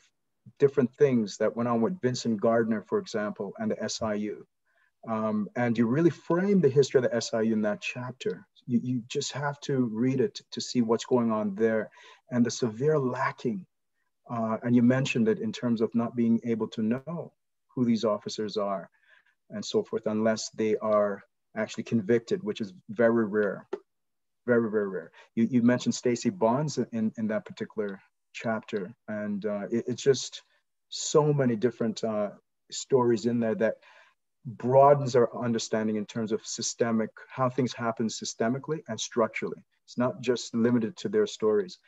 different things that went on with Vincent Gardner, for example, and the SIU. Um, and you really frame the history of the SIU in that chapter. You, you just have to read it to see what's going on there and the severe lacking. Uh, and you mentioned it in terms of not being able to know who these officers are and so forth, unless they are actually convicted, which is very rare, very, very rare. You, you mentioned Stacey Bonds in, in that particular chapter, and uh, it, it's just so many different uh, stories in there that broadens our understanding in terms of systemic, how things happen systemically and structurally. It's not just limited to their stories.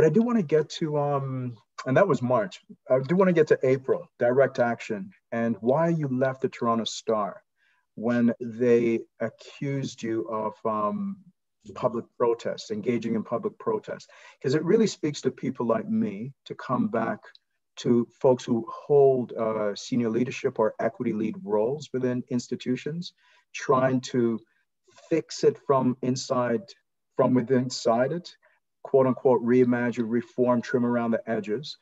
But I do want to get to, um, and that was March. I do want to get to April, direct action, and why you left the Toronto Star when they accused you of um, public protest, engaging in public protest, because it really speaks to people like me to come back to folks who hold uh, senior leadership or equity lead roles within institutions, trying to fix it from inside, from within inside it, quote unquote, reimagine, reform, trim around the edges.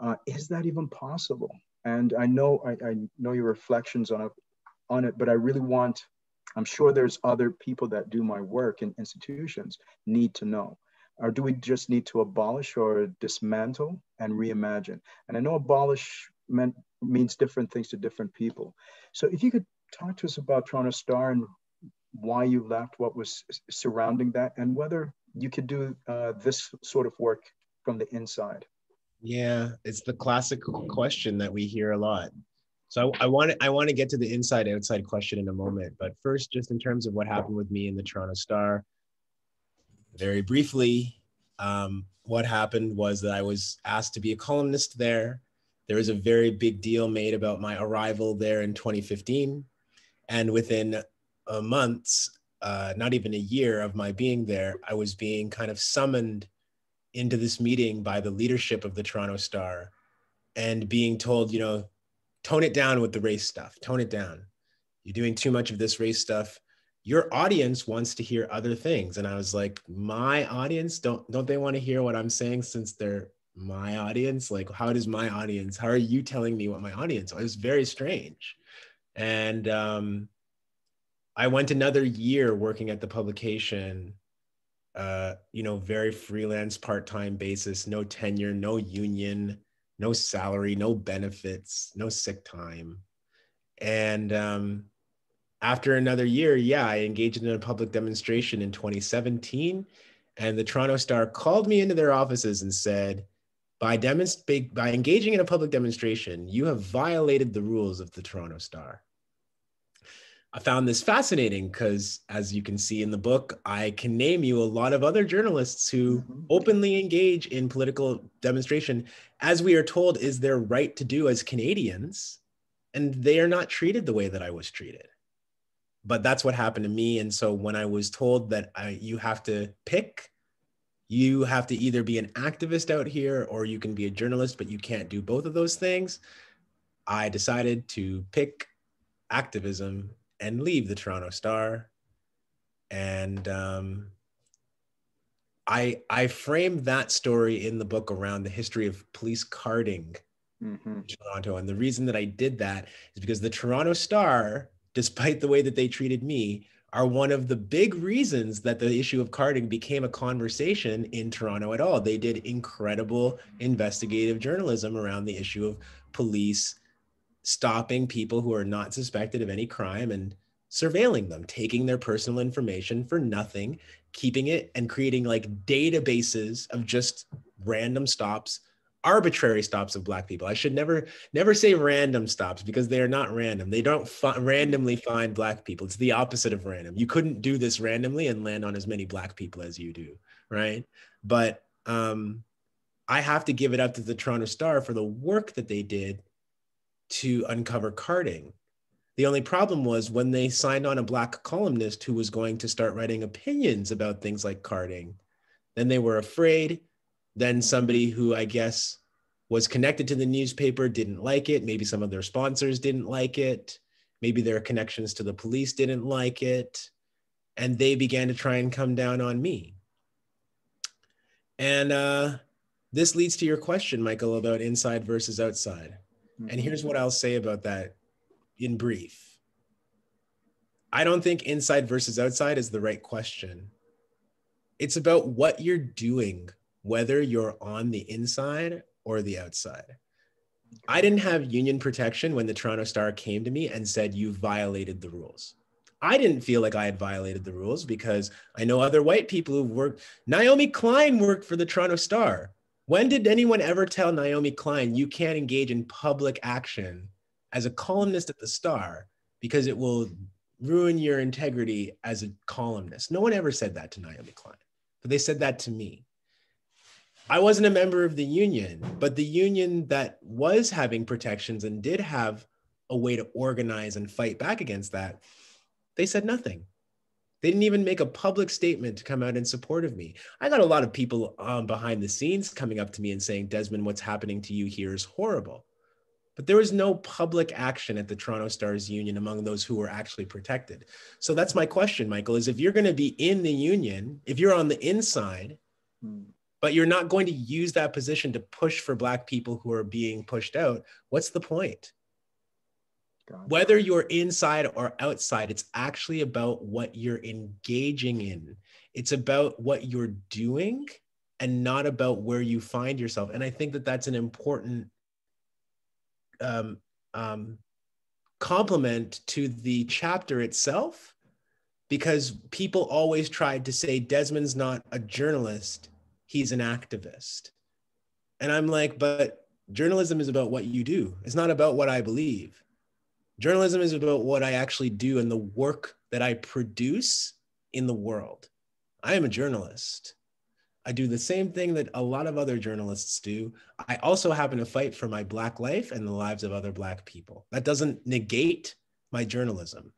Uh, is that even possible? And I know I, I know your reflections on it, on it, but I really want, I'm sure there's other people that do my work in institutions need to know. Or do we just need to abolish or dismantle and reimagine? And I know abolish meant, means different things to different people. So if you could talk to us about Toronto Star and why you left, what was surrounding that, and whether you could do uh, this sort of work from the inside. Yeah, it's the classic question that we hear a lot. So I, want to I want to get to the inside outside question in a moment, but first, just in terms of what happened with me in the Toronto Star, very briefly, um, what happened was that I was asked to be a columnist there. There was a very big deal made about my arrival there in 2015, and within a months, uh, not even a year of my being there, I was being kind of summoned into this meeting by the leadership of the Toronto Star and being told, you know, tone it down with the race stuff, tone it down. You're doing too much of this race stuff. Your audience wants to hear other things. And I was like, my audience, don't don't they want to hear what I'm saying since they're my audience? Like, how does my audience, how are you telling me what my audience? It was very strange. And um, I went another year working at the publication, uh, you know, very freelance, part time basis, no tenure, no union, no salary, no benefits, no sick time. And um, after another year, yeah, I engaged in a public demonstration in 2017. And the Toronto Star called me into their offices and said, by, demonst- by engaging in a public demonstration, you have violated the rules of the Toronto Star. I found this fascinating because, as you can see in the book, I can name you a lot of other journalists who mm-hmm. openly engage in political demonstration, as we are told is their right to do as Canadians, and they are not treated the way that I was treated. But that's what happened to me. And so when I was told that I, you have to pick, you have to either be an activist out here or you can be a journalist, but you can't do both of those things. I decided to pick activism and leave the Toronto Star. And um, I I framed that story in the book around the history of police carding mm-hmm. in Toronto. And the reason that I did that is because the Toronto Star, despite the way that they treated me, are one of the big reasons that the issue of carding became a conversation in Toronto at all. They did incredible investigative journalism around the issue of police stopping people who are not suspected of any crime and surveilling them, taking their personal information for nothing, keeping it and creating like databases of just random stops arbitrary stops of black people. I should never never say random stops because they are not random. They don't fi- randomly find black people. It's the opposite of random. You couldn't do this randomly and land on as many black people as you do, right? But um, I have to give it up to the Toronto Star for the work that they did to uncover carding. The only problem was when they signed on a black columnist who was going to start writing opinions about things like carding. Then they were afraid then somebody who I guess was connected to the newspaper didn't like it. Maybe some of their sponsors didn't like it. Maybe their connections to the police didn't like it. And they began to try and come down on me. And uh, this leads to your question, Michael, about inside versus outside. And mm-hmm. here's what I'll say about that in brief. I don't think inside versus outside is the right question. It's about what you're doing whether you're on the inside or the outside. I didn't have union protection when the Toronto Star came to me and said, You violated the rules. I didn't feel like I had violated the rules because I know other white people who've worked. Naomi Klein worked for the Toronto Star. When did anyone ever tell Naomi Klein you can't engage in public action as a columnist at the Star because it will ruin your integrity as a columnist? No one ever said that to Naomi Klein, but they said that to me. I wasn't a member of the union, but the union that was having protections and did have a way to organize and fight back against that, they said nothing. They didn't even make a public statement to come out in support of me. I got a lot of people um, behind the scenes coming up to me and saying, Desmond, what's happening to you here is horrible. But there was no public action at the Toronto Stars Union among those who were actually protected. So that's my question, Michael, is if you're going to be in the union, if you're on the inside, hmm but you're not going to use that position to push for black people who are being pushed out what's the point whether you're inside or outside it's actually about what you're engaging in it's about what you're doing and not about where you find yourself and i think that that's an important um, um, complement to the chapter itself because people always tried to say desmond's not a journalist he's an activist. And I'm like, but journalism is about what you do. It's not about what I believe. Journalism is about what I actually do and the work that I produce in the world. I am a journalist. I do the same thing that a lot of other journalists do. I also happen to fight for my Black life and the lives of other Black people. That doesn't negate my journalism.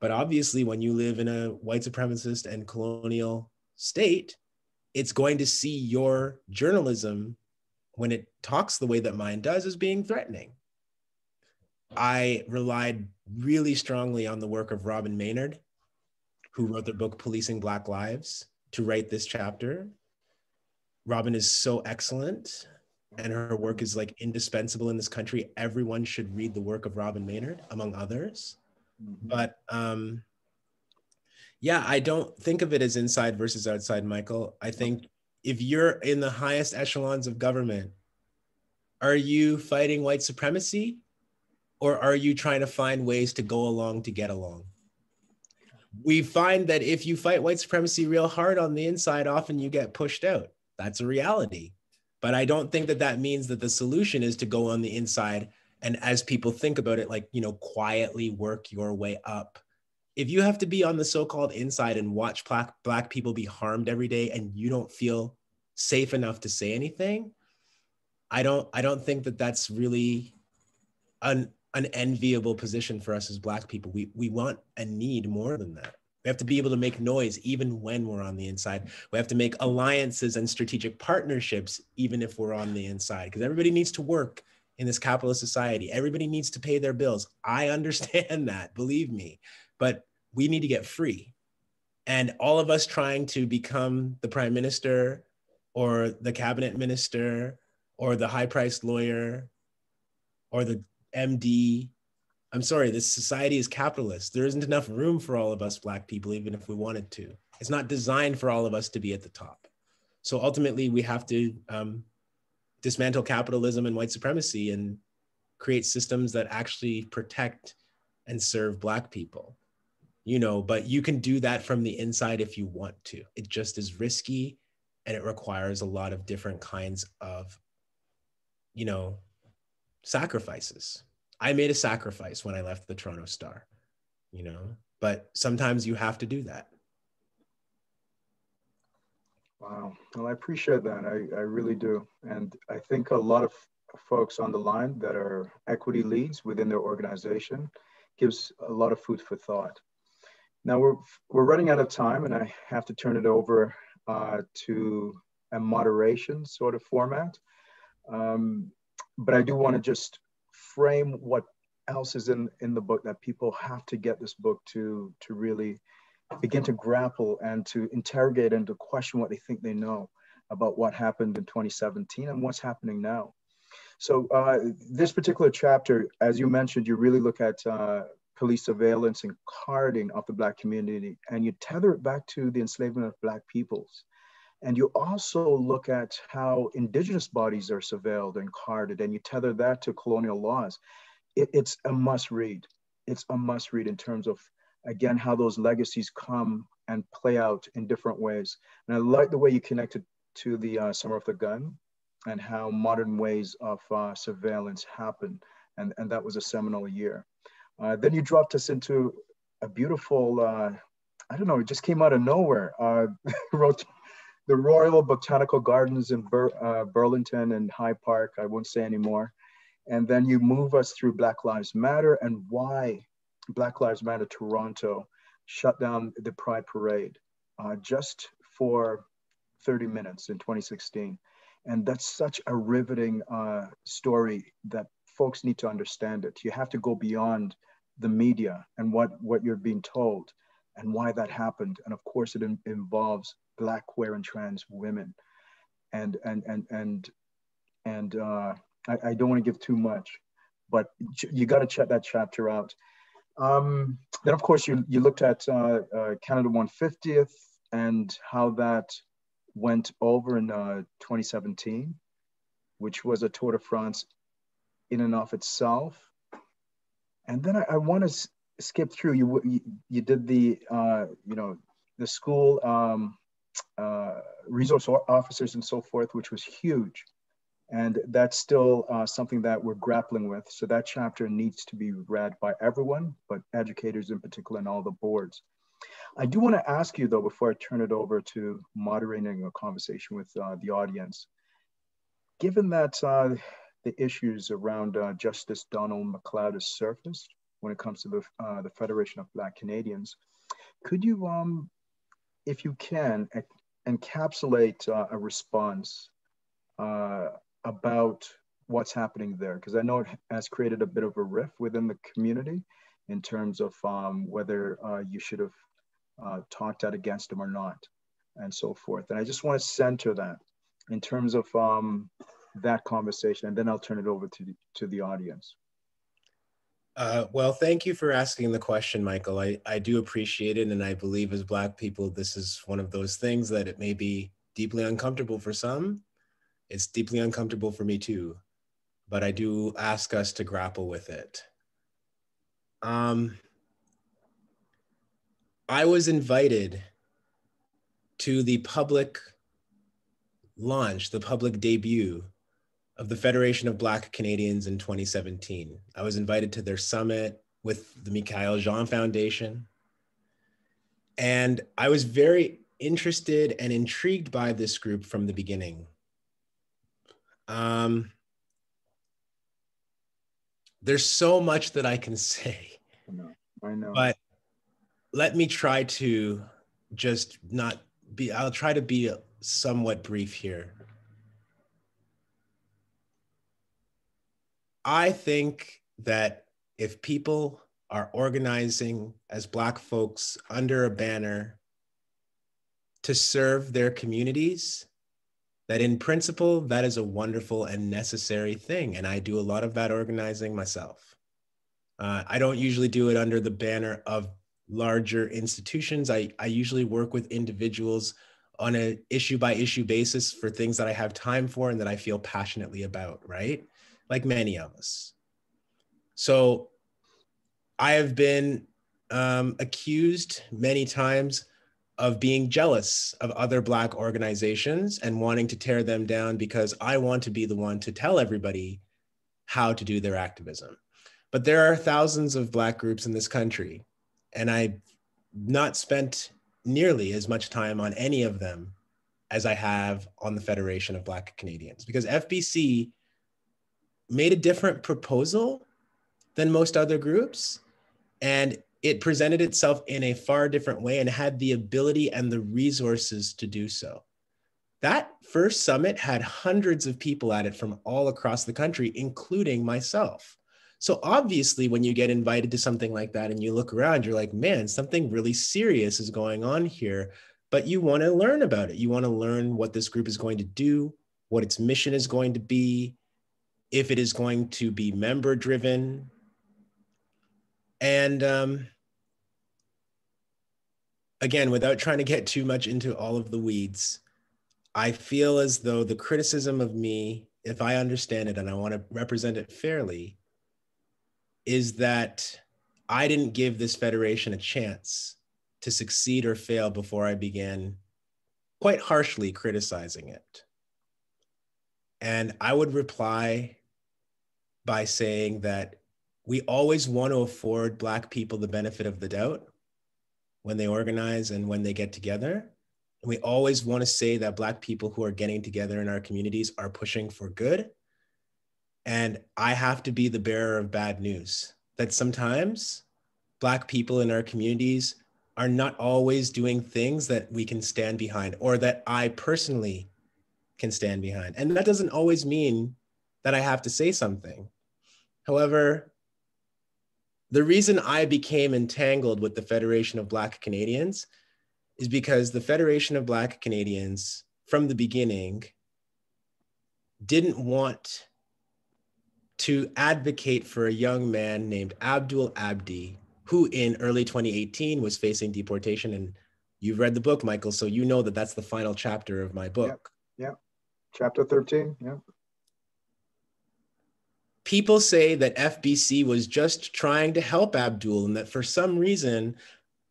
But obviously, when you live in a white supremacist and colonial state, it's going to see your journalism when it talks the way that mine does as being threatening. I relied really strongly on the work of Robyn Maynard, who wrote the book Policing Black Lives, to write this chapter. Robyn is so excellent and her work is like indispensable in this country. Everyone should read the work of Robyn Maynard, among others. But um, yeah, I don't think of it as inside versus outside, Michael. I think if you're in the highest echelons of government, are you fighting white supremacy or are you trying to find ways to go along to get along? We find that if you fight white supremacy real hard on the inside, often you get pushed out. That's a reality. But I don't think that that means that the solution is to go on the inside and as people think about it, like, you know, quietly work your way up if you have to be on the so-called inside and watch black, black people be harmed every day and you don't feel safe enough to say anything i don't i don't think that that's really an an enviable position for us as black people. We we want and need more than that. We have to be able to make noise even when we're on the inside. We have to make alliances and strategic partnerships even if we're on the inside because everybody needs to work in this capitalist society. Everybody needs to pay their bills. I understand that believe me. But we need to get free. And all of us trying to become the prime minister or the cabinet minister or the high priced lawyer or the MD. I'm sorry, this society is capitalist. There isn't enough room for all of us Black people, even if we wanted to. It's not designed for all of us to be at the top. So ultimately, we have to um, dismantle capitalism and white supremacy and create systems that actually protect and serve Black people you know, but you can do that from the inside if you want to. It just is risky and it requires a lot of different kinds of you know, sacrifices. I made a sacrifice when I left the Toronto Star, you know, but sometimes you have to do that. Wow. Well, I appreciate that. I, I really do. And I think a lot of folks on the line that are equity leads within their organization gives a lot of food for thought. Now we're, we're running out of time and I have to turn it over uh, to a moderation sort of format. Um, but I do want to just frame what else is in, in the book that people have to get this book to, to really begin to grapple and to interrogate and to question what they think they know about what happened in 2017 and what's happening now. So uh, this particular chapter, as you mentioned, you really look at uh, police surveillance and carding of the Black community, and you tether it back to the enslavement of Black peoples. And you also look at how indigenous bodies are surveilled and carded, and you tether that to colonial laws. It, it's a must read. It's a must read in terms of, again, how those legacies come and play out in different ways. And I like the way you connected to the uh, Summer of the Gun and how modern ways of uh, surveillance happen. And, and that was a seminal year. Uh, then you dropped us into a beautiful, uh, I don't know, it just came out of nowhere. The Royal Botanical Gardens in Bur uh, Burlington and High Park, I won't say anymore. And then you move us through Black Lives Matter and why Black Lives Matter Toronto shut down the Pride Parade uh, just for 30 minutes in 2016. And that's such a riveting uh, story that folks need to understand it. You have to go beyond the media and what, what you're being told and why that happened. And of course, it in, involves Black, queer, and trans women. And and and and and uh, I, I don't want to give too much, but you got to check that chapter out. Um, then, of course, you you looked at uh, uh, Canada 150th and how that went over in uh, 2017, which was a Tour de France in and of itself. And then I, I want to skip through. You, you, you did the uh, you know the school um, uh, resource officers and so forth, which was huge. And that's still uh, something that we're grappling with. So that chapter needs to be read by everyone, but educators in particular and all the boards. I do want to ask you though, before I turn it over to moderating a conversation with uh, the audience, given that uh, the issues around uh, Justice Donald McLeod has surfaced when it comes to the, uh, the Federation of Black Canadians, could you um, if you can, encapsulate uh, a response uh, about what's happening there, because I know it has created a bit of a rift within the community in terms of um, whether uh, you should have uh, talked out against them or not, and so forth. And I just want to center that in terms of um, that conversation, and then I'll turn it over to the, to the audience. Uh, well, thank you for asking the question, Michael. I, I do appreciate it. And I believe as Black people, this is one of those things that it may be deeply uncomfortable for some. It's deeply uncomfortable for me too. But I do ask us to grapple with it. Um, I was invited to the public launch, the public debut of the Federation of Black Canadians in 2017. I was invited to their summit with the Michaëlle Jean Foundation. And I was very interested and intrigued by this group from the beginning. Um, there's so much that I can say. I know. I know. But let me try to just not be, I'll try to be somewhat brief here. I think that if people are organizing as Black folks under a banner to serve their communities, that in principle, that is a wonderful and necessary thing. And I do a lot of that organizing myself. Uh, I don't usually do it under the banner of larger institutions. I, I usually work with individuals on an issue by issue basis for things that I have time for and that I feel passionately about, right? Like many of us. So I have been um, accused many times of being jealous of other Black organizations and wanting to tear them down because I want to be the one to tell everybody how to do their activism. But there are thousands of Black groups in this country, and I've not spent nearly as much time on any of them as I have on the Federation of Black Canadians because FBC made a different proposal than most other groups. And it presented itself in a far different way and had the ability and the resources to do so. That first summit had hundreds of people at it from all across the country, including myself. So obviously, when you get invited to something like that and you look around, you're like, man, something really serious is going on here. But you want to learn about it. You want to learn what this group is going to do, what its mission is going to be, if it is going to be member driven, and um, again, without trying to get too much into all of the weeds, I feel as though the criticism of me, if I understand it and I want to represent it fairly, is that I didn't give this federation a chance to succeed or fail before I began quite harshly criticizing it. And I would reply by saying that we always want to afford Black people the benefit of the doubt when they organize and when they get together. And we always want to say that Black people who are getting together in our communities are pushing for good. And I have to be the bearer of bad news that sometimes Black people in our communities are not always doing things that we can stand behind or that I personally can stand behind. And that doesn't always mean that I have to say something. However, the reason I became entangled with the Federation of Black Canadians is because the Federation of Black Canadians, from the beginning, didn't want to advocate for a young man named Abdul Abdi, who in early 2018 was facing deportation. And you've read the book, Michael, so you know that that's the final chapter of my book. Yeah. Chapter 13. Yeah people say that FBC was just trying to help Abdul and that for some reason,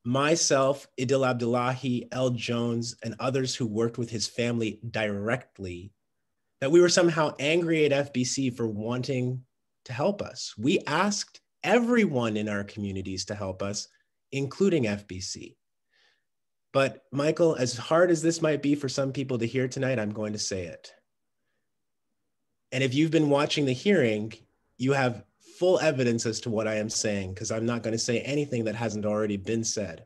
myself, Idil Abdillahi, El Jones, and others who worked with his family directly, that we were somehow angry at FBC for wanting to help us. We asked everyone in our communities to help us, including FBC. But Michael, as hard as this might be for some people to hear tonight, I'm going to say it. And if you've been watching the hearing, you have full evidence as to what I am saying, because I'm not going to say anything that hasn't already been said.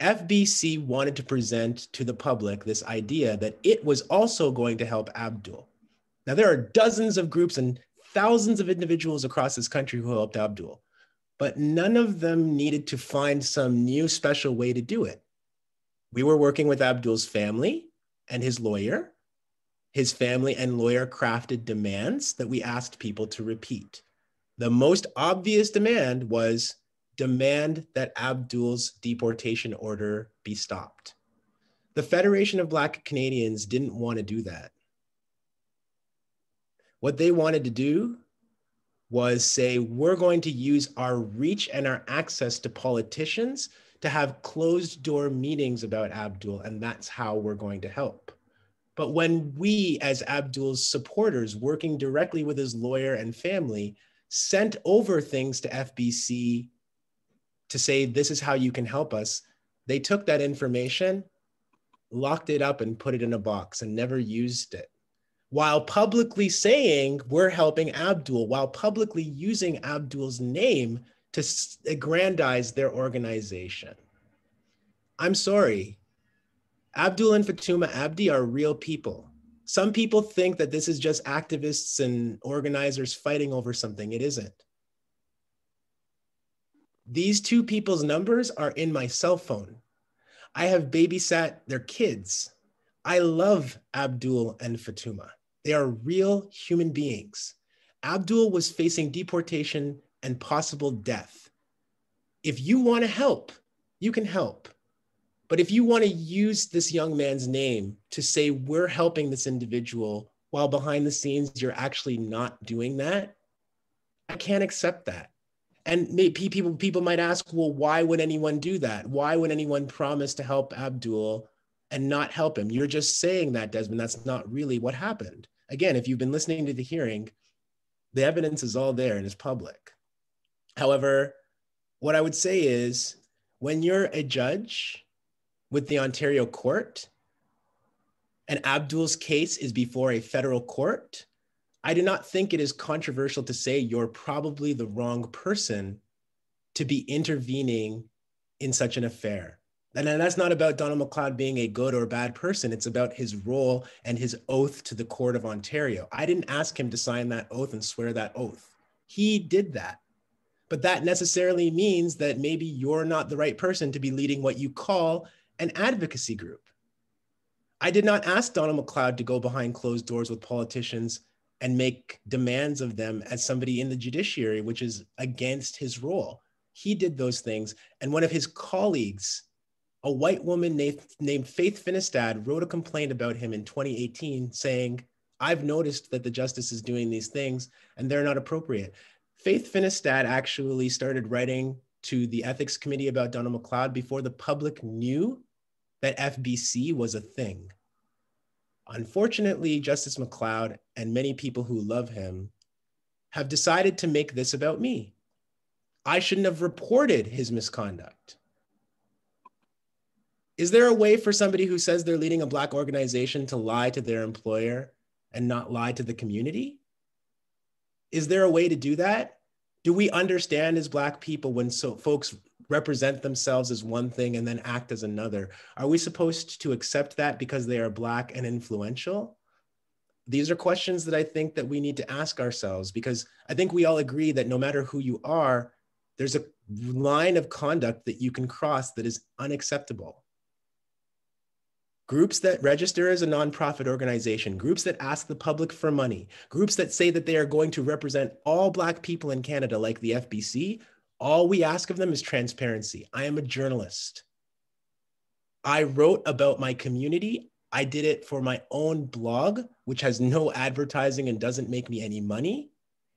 FBC wanted to present to the public this idea that it was also going to help Abdul. Now, there are dozens of groups and thousands of individuals across this country who helped Abdul, but none of them needed to find some new special way to do it. We were working with Abdul's family and his lawyer his family and lawyer crafted demands that we asked people to repeat. The most obvious demand was demand that Abdul's deportation order be stopped. The Federation of Black Canadians didn't want to do that. What they wanted to do was say, we're going to use our reach and our access to politicians to have closed door meetings about Abdul, and that's how we're going to help. But when we, as Abdul's supporters, working directly with his lawyer and family, sent over things to FBC to say, this is how you can help us, they took that information, locked it up, and put it in a box and never used it. While publicly saying we're helping Abdul, while publicly using Abdul's name to aggrandize their organization. I'm sorry, Abdul and Fatuma Abdi are real people. Some people think that this is just activists and organizers fighting over something. It isn't. These two people's numbers are in my cell phone. I have babysat their kids. I love Abdul and Fatuma. They are real human beings. Abdul was facing deportation and possible death. If you want to help, you can help. But if you want to use this young man's name to say we're helping this individual while behind the scenes you're actually not doing that, I can't accept that. And maybe people people might ask, well, why would anyone do that? Why would anyone promise to help Abdul and not help him? You're just saying that, Desmond. That's not really what happened. Again, if you've been listening to the hearing, the evidence is all there and is public. However, what I would say is when you're a judge with the Ontario court and Abdul's case is before a federal court, I do not think it is controversial to say you're probably the wrong person to be intervening in such an affair. And that's not about Donald McLeod being a good or bad person. It's about his role and his oath to the Court of Ontario. I didn't ask him to sign that oath and swear that oath. He did that. But that necessarily means that maybe you're not the right person to be leading what you call an advocacy group. I did not ask Donald McLeod to go behind closed doors with politicians and make demands of them as somebody in the judiciary, which is against his role. He did those things. And one of his colleagues, a white woman named Faith Finnestad, wrote a complaint about him in 2018 saying, I've noticed that the justice is doing these things and they're not appropriate. Faith Finnestad actually started writing to the ethics committee about Donald McLeod before the public knew that FBC was a thing. Unfortunately, Justice McLeod and many people who love him have decided to make this about me. I shouldn't have reported his misconduct. Is there a way for somebody who says they're leading a Black organization to lie to their employer and not lie to the community? Is there a way to do that? Do we understand as Black people when so folks represent themselves as one thing and then act as another. Are we supposed to accept that because they are black and influential? These are questions that I think that we need to ask ourselves because I think we all agree that no matter who you are, there's a line of conduct that you can cross that is unacceptable. Groups that register as a nonprofit organization, groups that ask the public for money, groups that say that they are going to represent all Black people in Canada, like the FBC, all we ask of them is transparency. I am a journalist. I wrote about my community. I did it for my own blog, which has no advertising and doesn't make me any money.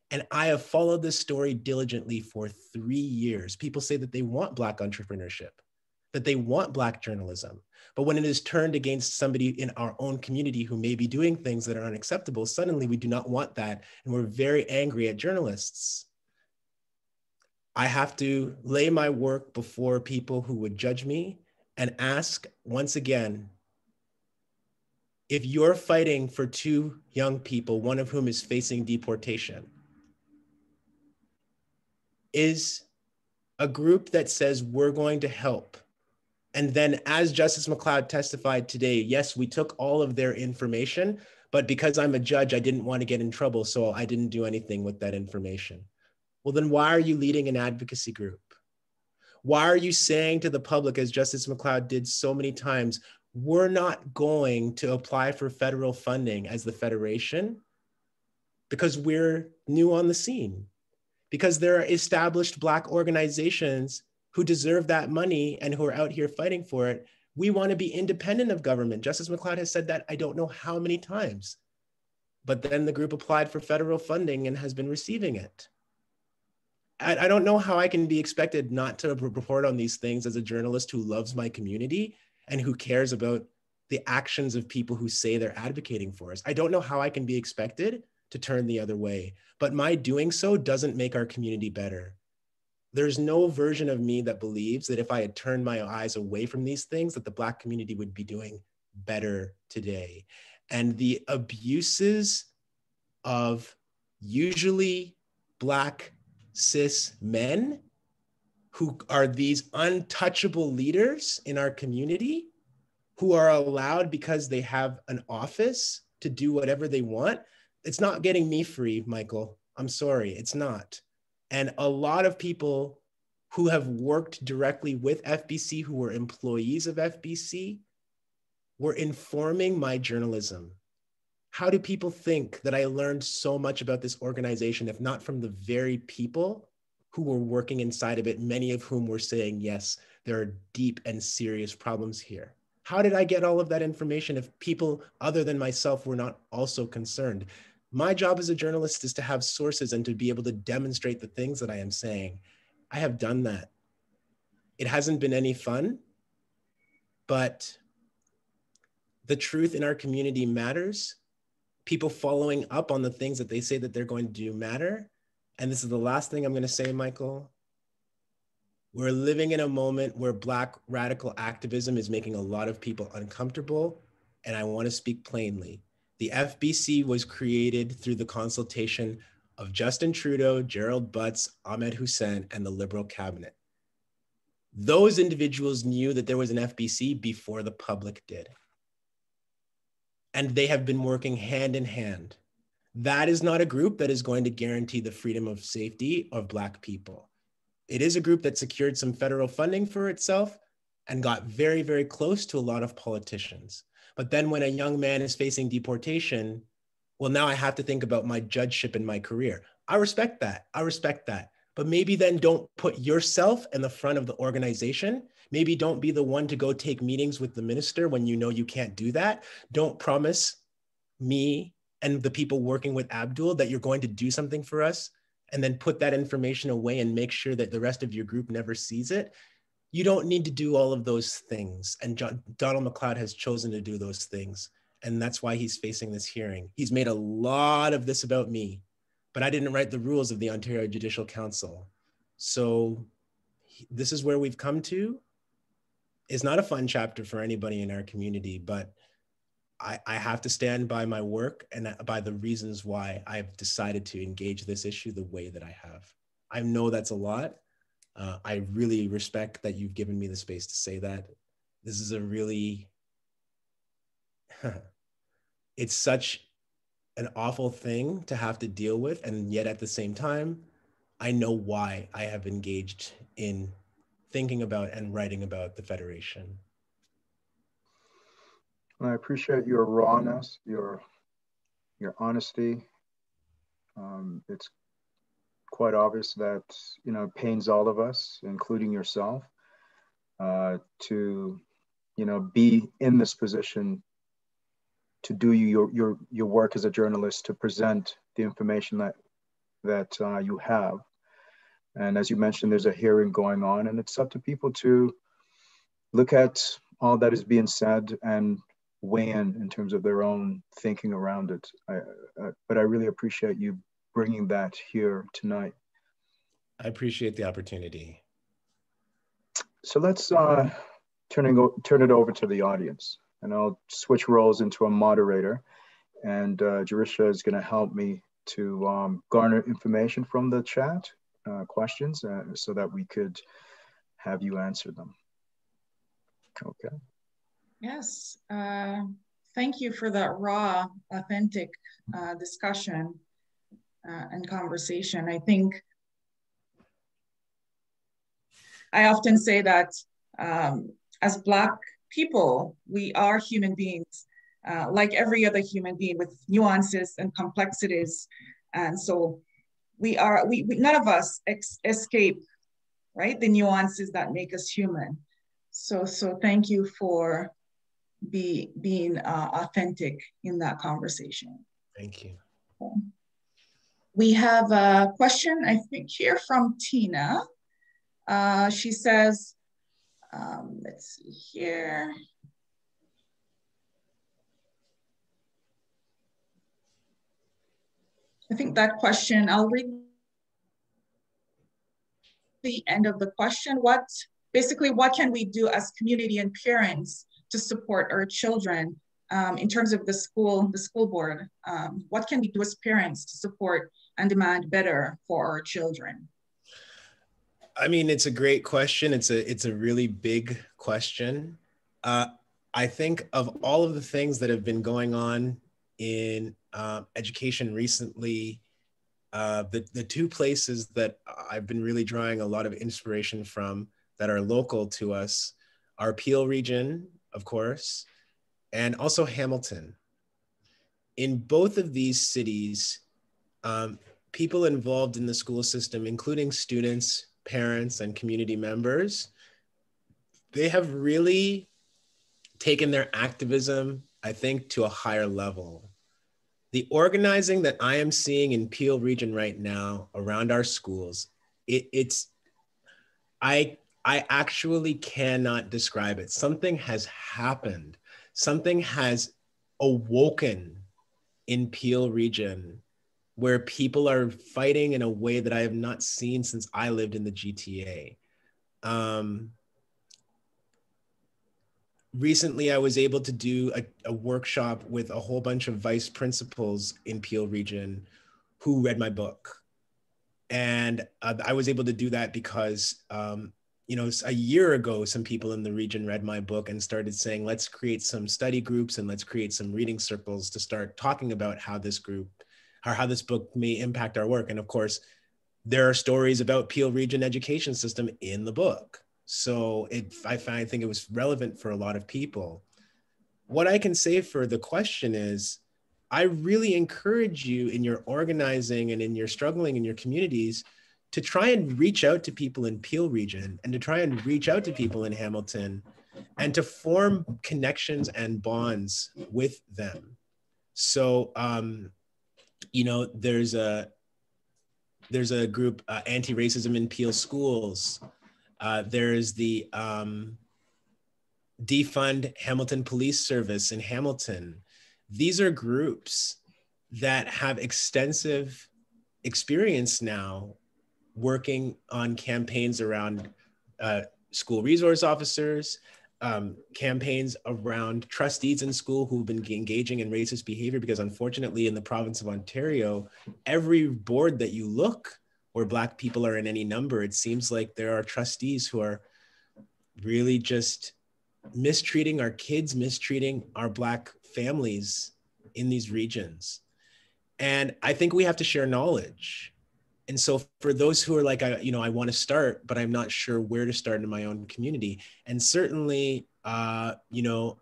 And I have followed this story diligently for three years. People say that they want Black entrepreneurship, that they want Black journalism. But when it is turned against somebody in our own community who may be doing things that are unacceptable, suddenly we do not want that. And we're very angry at journalists. I have to lay my work before people who would judge me and ask once again if you're fighting for two young people, one of whom is facing deportation, is a group that says we're going to help. And then, as Justice McLeod testified today, yes, we took all of their information, but because I'm a judge, I didn't want to get in trouble. So I didn't do anything with that information. Well, then why are you leading an advocacy group? Why are you saying to the public, as Justice McLeod did so many times, we're not going to apply for federal funding as the Federation because we're new on the scene, because there are established Black organizations who deserve that money and who are out here fighting for it. We want to be independent of government. Justice McLeod has said that I don't know how many times. But then the group applied for federal funding and has been receiving it. I, I don't know how I can be expected not to report on these things as a journalist who loves my community and who cares about the actions of people who say they're advocating for us. I don't know how I can be expected to turn the other way, but my doing so doesn't make our community better. There's no version of me that believes that if I had turned my eyes away from these things, that the Black community would be doing better today. And the abuses of usually Black cis men who are these untouchable leaders in our community who are allowed because they have an office to do whatever they want. It's not getting me free, Michael. I'm sorry, it's not. And a lot of people who have worked directly with FBC, who were employees of FBC, were informing my journalism how do people think that I learned so much about this organization, if not from the very people who were working inside of it, many of whom were saying, yes, there are deep and serious problems here? How did I get all of that information if people other than myself were not also concerned? My job as a journalist is to have sources and to be able to demonstrate the things that I am saying. I have done that. It hasn't been any fun, but the truth in our community matters. People following up on the things that they say that they're going to do matter. And this is the last thing I'm going to say, Michael. We're living in a moment where Black radical activism is making a lot of people uncomfortable. And I want to speak plainly. The FBC was created through the consultation of Justin Trudeau, Gerald Butts, Ahmed Hussen, and the Liberal cabinet. Those individuals knew that there was an FBC before the public did. And they have been working hand in hand. That is not a group that is going to guarantee the freedom of safety of Black people. It is a group that secured some federal funding for itself and got very, very close to a lot of politicians. But then when a young man is facing deportation, well, now I have to think about my judgeship in my career. I respect that. I respect that. But maybe then don't put yourself in the front of the organization. Maybe don't be the one to go take meetings with the minister when you know you can't do that. Don't promise me and the people working with Abdul that you're going to do something for us and then put that information away and make sure that the rest of your group never sees it. You don't need to do all of those things. And John, Donald McLeod has chosen to do those things. And that's why he's facing this hearing. He's made a lot of this about me, but I didn't write the rules of the Ontario Judicial Council. So this is where we've come to. It's not a fun chapter for anybody in our community, but I, I have to stand by my work and uh, by the reasons why I've decided to engage this issue the way that I have. I know that's a lot. Uh, I really respect that you've given me the space to say that. This is a really it's such an awful thing to have to deal with. And yet at the same time, I know why I have engaged in thinking about and writing about the Federation. I appreciate your rawness, your your honesty. Um, it's quite obvious that you know pains all of us, including yourself, uh, to you know be in this position to do your, your, your work as a journalist to present the information that, that uh, you have. And as you mentioned, there's a hearing going on, and it's up to people to look at all that is being said and weigh in in terms of their own thinking around it. I, uh, but I really appreciate you bringing that here tonight. I appreciate the opportunity. So let's uh, turning, turn it over to the audience and I'll switch roles into a moderator. And uh, Jerusha is going to help me to um, garner information from the chat uh, questions uh, so that we could have you answer them. Okay. Yes. Uh, thank you for that raw, authentic uh, discussion uh, and conversation. I think I often say that um, as Black people, we are human beings, uh, like every other human being with nuances and complexities. And so we are, we, we none of us ex- escape, right? The nuances that make us human. So, so thank you for be, being uh, authentic in that conversation. Thank you. We have a question, I think, here from Tina. Uh, she says, um, let's see here. I think that question, I'll read the end of the question. What, basically, what can we do as community and parents to support our children um, in terms of the school, the school board? Um, what can we do as parents to support and demand better for our children? I mean, it's a great question. It's a it's a really big question. Uh, I think of all of the things that have been going on in uh, education recently, uh, the the two places that I've been really drawing a lot of inspiration from that are local to us are Peel region, of course, and also Hamilton. In both of these cities, um, people involved in the school system, including students, parents and community members, they have really taken their activism, I think, to a higher level. The organizing that I am seeing in Peel region right now around our schools, it, it's I I actually cannot describe it. Something has happened. Something has awoken in Peel region where people are fighting in a way that I have not seen since I lived in the GTA. Um, recently, I was able to do a, a, workshop with a whole bunch of vice principals in Peel region who read my book. And uh, I was able to do that because um, you know, a year ago, some people in the region read my book and started saying, let's create some study groups and let's create some reading circles to start talking about how this group or how this book may impact our work. And of course, there are stories about Peel Region education system in the book. So it, I find, I think it was relevant for a lot of people. What I can say for the question is, I really encourage you in your organizing and in your struggling in your communities to try and reach out to people in Peel region and to try and reach out to people in Hamilton and to form connections and bonds with them. So, um, you know, there's a there's a group uh, anti-racism in Peel schools. Uh, there's the um, defund Hamilton Police Service in Hamilton. These are groups that have extensive experience now working on campaigns around uh, school resource officers, um, campaigns around trustees in school who've been engaging in racist behavior because unfortunately in the province of Ontario, every board that you look where black people are in any number, it seems like there are trustees who are really just mistreating our kids, mistreating our black families in these regions. And I think we have to share knowledge and so for those who are like i you know i want to start but i'm not sure where to start in my own community. And certainly uh you know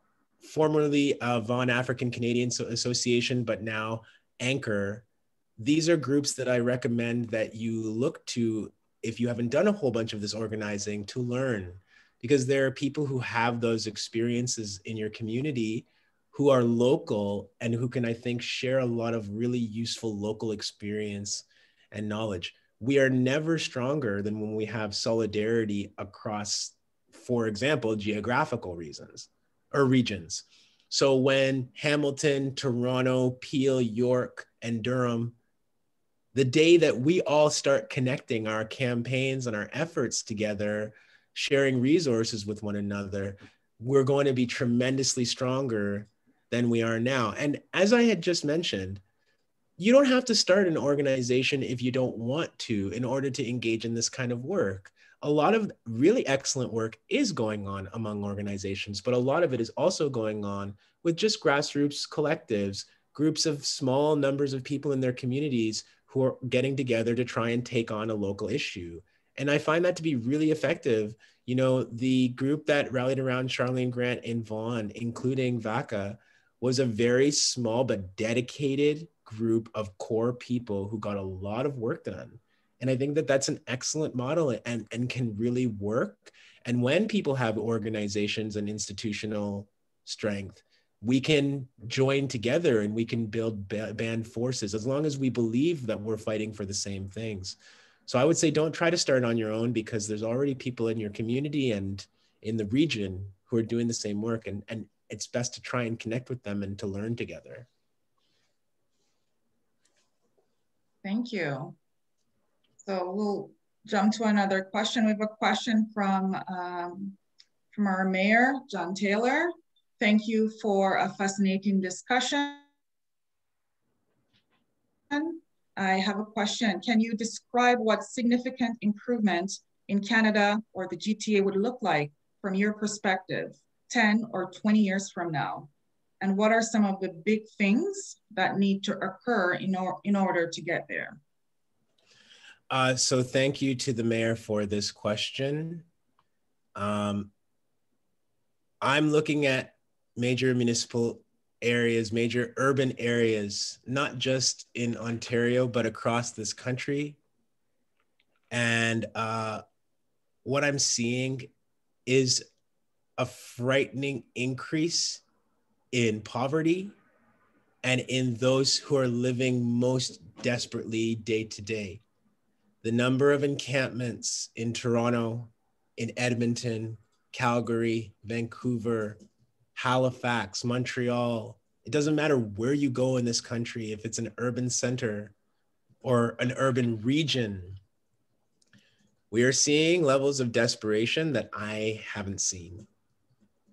formerly uh, vaughan african canadian association but now anchor these are groups that i recommend that you look to if you haven't done a whole bunch of this organizing to learn. Because there are people who have those experiences in your community who are local and who can i think share a lot of really useful local experience and knowledge. We are never stronger than when we have solidarity across, for example, geographical reasons or regions. So when Hamilton, Toronto, Peel, York, and Durham, the day that we all start connecting our campaigns and our efforts together, sharing resources with one another, we're going to be tremendously stronger than we are now. And as I had just mentioned, you don't have to start an organization if you don't want to in order to engage in this kind of work. A lot of really excellent work is going on among organizations, but a lot of it is also going on with just grassroots collectives, groups of small numbers of people in their communities who are getting together to try and take on a local issue. And I find that to be really effective. You know, the group that rallied around Charline Grant in Vaughan, including VACA, was a very small but dedicated group of core people who got a lot of work done. And I think that that's an excellent model and, and can really work. And when people have organizations and institutional strength, we can join together and we can build band forces as long as we believe that we're fighting for the same things. So I would say don't try to start on your own because there's already people in your community and in the region who are doing the same work. And, and it's best to try and connect with them and to learn together. Thank you. So we'll jump to another question. We have a question from, um, from our mayor, John Taylor. Thank you for a fascinating discussion. I have a question. Can you describe what significant improvement in Canada or the GTA would look like from your perspective 10 or 20 years from now? And what are some of the big things that need to occur in, or, in order to get there? Uh, so thank you to the mayor for this question. Um, I'm looking at major municipal areas, major urban areas, not just in Ontario, but across this country. And uh, what I'm seeing is a frightening increase in poverty and in those who are living most desperately day to day. The number of encampments in Toronto in Edmonton, Calgary, Vancouver, Halifax, Montreal. It doesn't matter where you go in this country, if it's an urban center or an urban region, we are seeing levels of desperation that I haven't seen.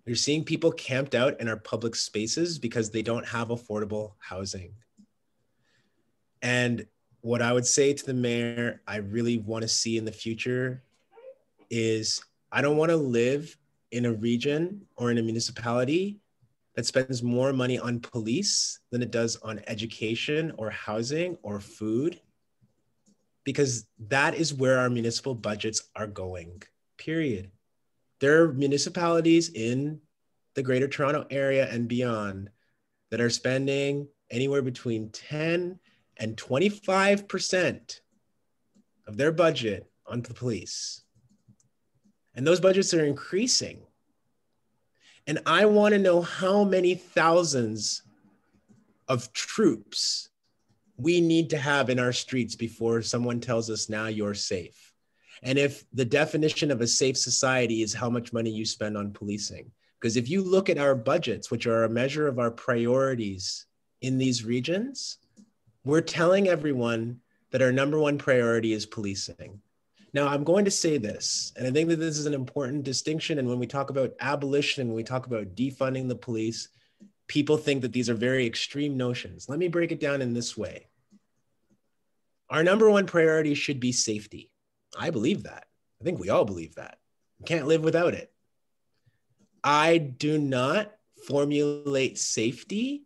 You're seeing people camped out in our public spaces because they don't have affordable housing. And what I would say to the mayor, I really want to see in the future is I don't want to live in a region or in a municipality that spends more money on police than it does on education or housing or food because that is where our municipal budgets are going period there are municipalities in the greater Toronto area and beyond that are spending anywhere between 10 and 25% of their budget on the police. And those budgets are increasing. And I want to know how many thousands of troops we need to have in our streets before someone tells us now you're safe. And if the definition of a safe society is how much money you spend on policing, because if you look at our budgets, which are a measure of our priorities in these regions, we're telling everyone that our number one priority is policing. Now, I'm going to say this, and I think that this is an important distinction. And when we talk about abolition, when we talk about defunding the police, people think that these are very extreme notions. Let me break it down in this way. Our number one priority should be safety. I believe that. I think we all believe that. You can't live without it. I do not formulate safety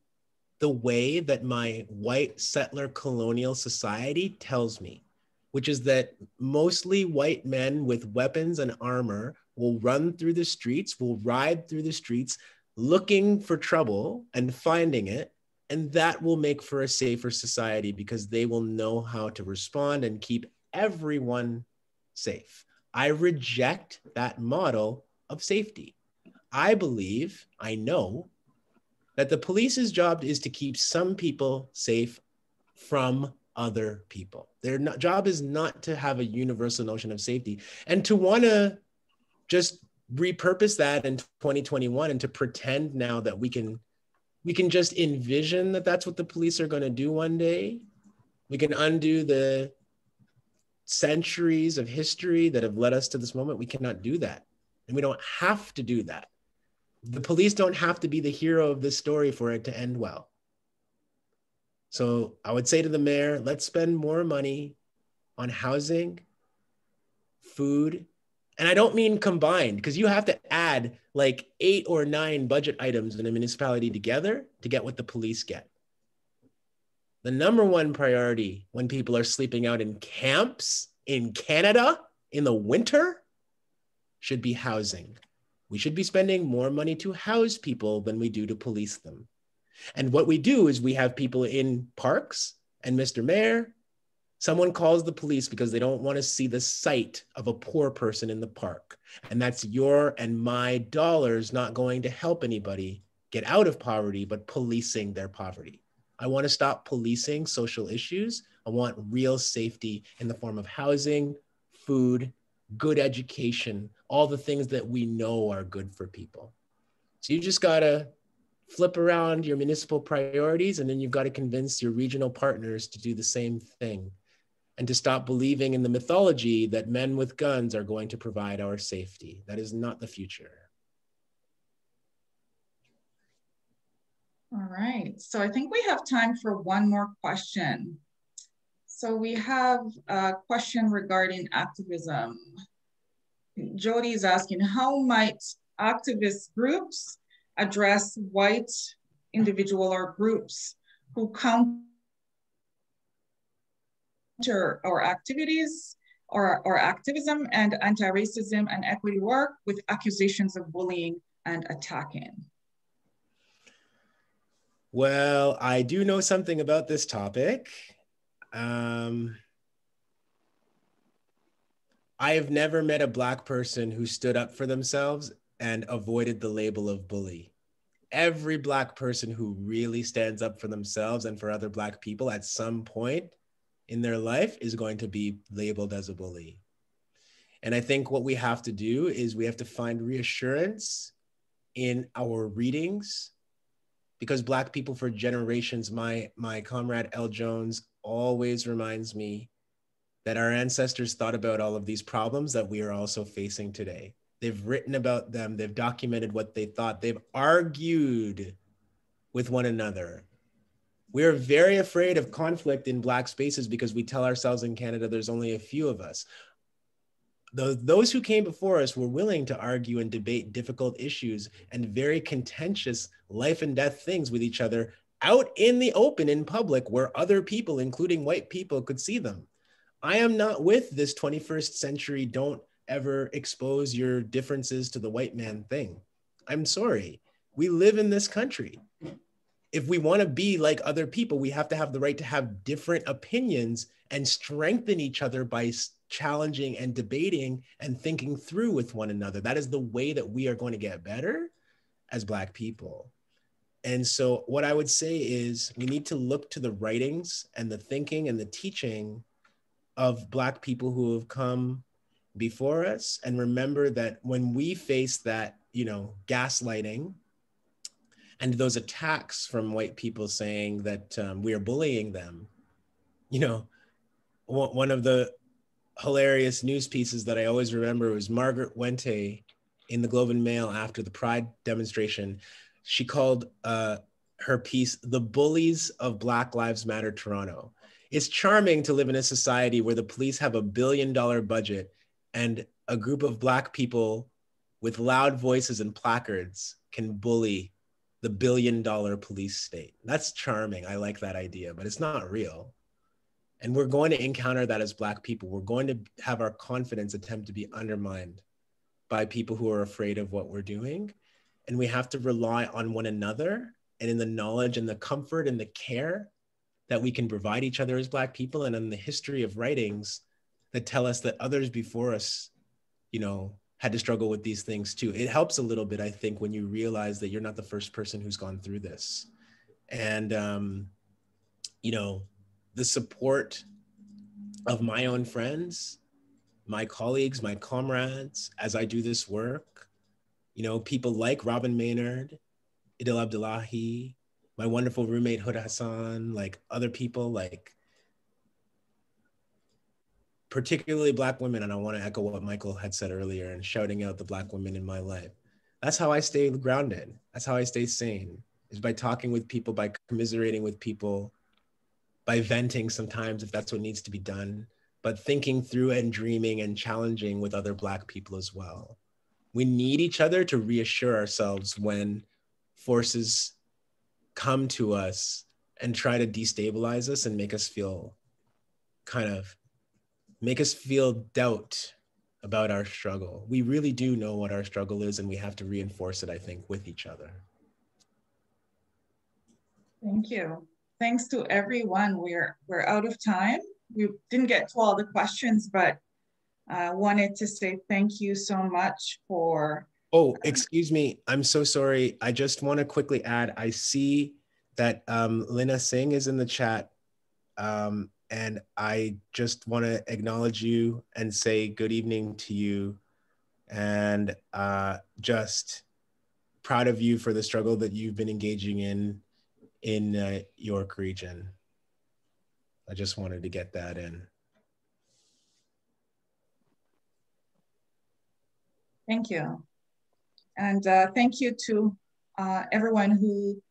the way that my white settler colonial society tells me, which is that mostly white men with weapons and armor will run through the streets, will ride through the streets looking for trouble and finding it. And that will make for a safer society because they will know how to respond and keep everyone safe. I reject that model of safety. I believe, I know that the police's job is to keep some people safe from other people. Their job is not to have a universal notion of safety and to want to just repurpose that in 2021 and to pretend now that we can we can just envision that that's what the police are going to do one day. We can undo the centuries of history that have led us to this moment. We cannot do that. And we don't have to do that. The police don't have to be the hero of this story for it to end well. So I would say to the mayor, let's spend more money on housing, food, and I don't mean combined because you have to add like eight or nine budget items in a municipality together to get what the police get the number one priority when people are sleeping out in camps in Canada in the winter should be housing. We should be spending more money to house people than we do to police them. And what we do is we have people in parks, and Mr. Mayor, someone calls the police because they don't want to see the sight of a poor person in the park. And that's your and my dollars not going to help anybody get out of poverty, but policing their poverty. I want to stop policing social issues. I want real safety in the form of housing, food, good education, all the things that we know are good for people. So you just got to flip around your municipal priorities and then you've got to convince your regional partners to do the same thing and to stop believing in the mythology that men with guns are going to provide our safety. That is not the future. All right, so I think we have time for one more question. So we have a question regarding activism. Jody is asking, how might activist groups address white individual or groups who counter our activities or, or activism and anti-racism and equity work with accusations of bullying and attacking? Well, I do know something about this topic. Um, I have never met a Black person who stood up for themselves and avoided the label of bully. Every Black person who really stands up for themselves and for other Black people at some point in their life is going to be labeled as a bully. And I think what we have to do is we have to find reassurance in our readings because black people for generations my my comrade El Jones always reminds me that our ancestors thought about all of these problems that we are also facing today. They've written about them, they've documented what they thought, they've argued with one another. We're very afraid of conflict in Black spaces because we tell ourselves in Canada there's only a few of us. Those who came before us were willing to argue and debate difficult issues and very contentious life and death things with each other out in the open in public where other people, including white people, could see them. I am not with this 21st century, don't ever expose your differences to the white man thing. I'm sorry. We live in this country. If we want to be like other people, we have to have the right to have different opinions and strengthen each other by challenging and debating and thinking through with one another. That is the way that we are going to get better as Black people. And so, what I would say is, we need to look to the writings and the thinking and the teaching of Black people who have come before us and remember that when we face that, you know, gaslighting and those attacks from white people saying that um, we are bullying them, you know, one of the hilarious news pieces that I always remember was Margaret Wente in the Globe and Mail after the Pride demonstration. She called uh, her piece "The Bullies of Black Lives Matter Toronto," it's charming to live in a society where the police have a billion dollar budget and a group of black people with loud voices and placards can bully the billion dollar police state. That's charming. I like that idea, but it's not real. And we're going to encounter that as black people. We're going to have our confidence attempt to be undermined by people who are afraid of what we're doing. And we have to rely on one another and in the knowledge and the comfort and the care that we can provide each other as Black people and in the history of writings that tell us that others before us, you know, had to struggle with these things too. It helps a little bit, I think, when you realize that you're not the first person who's gone through this. And, um, you know, the support of my own friends, my colleagues, my comrades, as I do this work, you know, people like Robyn Maynard, Idil Abdillahi, my wonderful roommate Huda Hassan, like other people, like particularly black women. And I want to echo what Michael had said earlier and shouting out the black women in my life. That's how I stay grounded. That's how I stay sane is by talking with people, by commiserating with people, by venting sometimes if that's what needs to be done, but thinking through and dreaming and challenging with other black people as well. We need each other to reassure ourselves when forces come to us and try to destabilize us and make us feel kind of make us feel doubt about our struggle. We really do know what our struggle is, and we have to reinforce it, I think, with each other. Thank you. Thanks to everyone. We're we're out of time. We didn't get to all the questions, but I uh, wanted to say thank you so much for Oh, excuse me. I'm so sorry. I just want to quickly add I see that um, Lina Singh is in the chat. Um, and I just want to acknowledge you and say good evening to you. And uh, just proud of you for the struggle that you've been engaging in in uh, York region. I just wanted to get that in. Thank you. And uh, thank you to uh, everyone who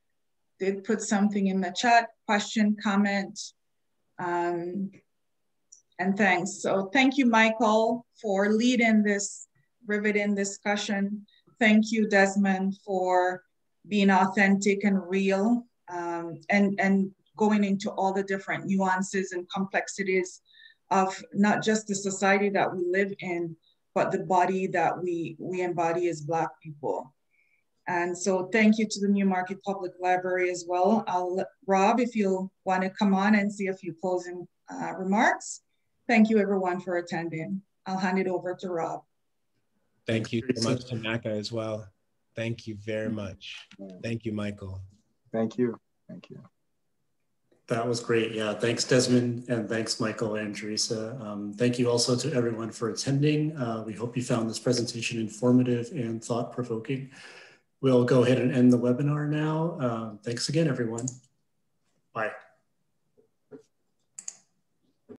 did put something in the chat, question, comment, um, and thanks. So thank you, Michael, for leading this riveting discussion. Thank you, Desmond, for being authentic and real um, and, and going into all the different nuances and complexities of not just the society that we live in, but the body that we, we embody as Black people. And so thank you to the Newmarket Public Library as well. I'll let Rob, if you want to come on and see a few closing uh, remarks. Thank you everyone for attending. I'll hand it over to Rob. Thank you so much to NACCA as well. Thank you very much. Thank you, Michael. Thank you. Thank you. That was great. Yeah, thanks Desmond and thanks Michael and Teresa. Um, thank you also to everyone for attending. Uh, we hope you found this presentation informative and thought-provoking. We'll go ahead and end the webinar now. Uh, thanks again, everyone. Bye.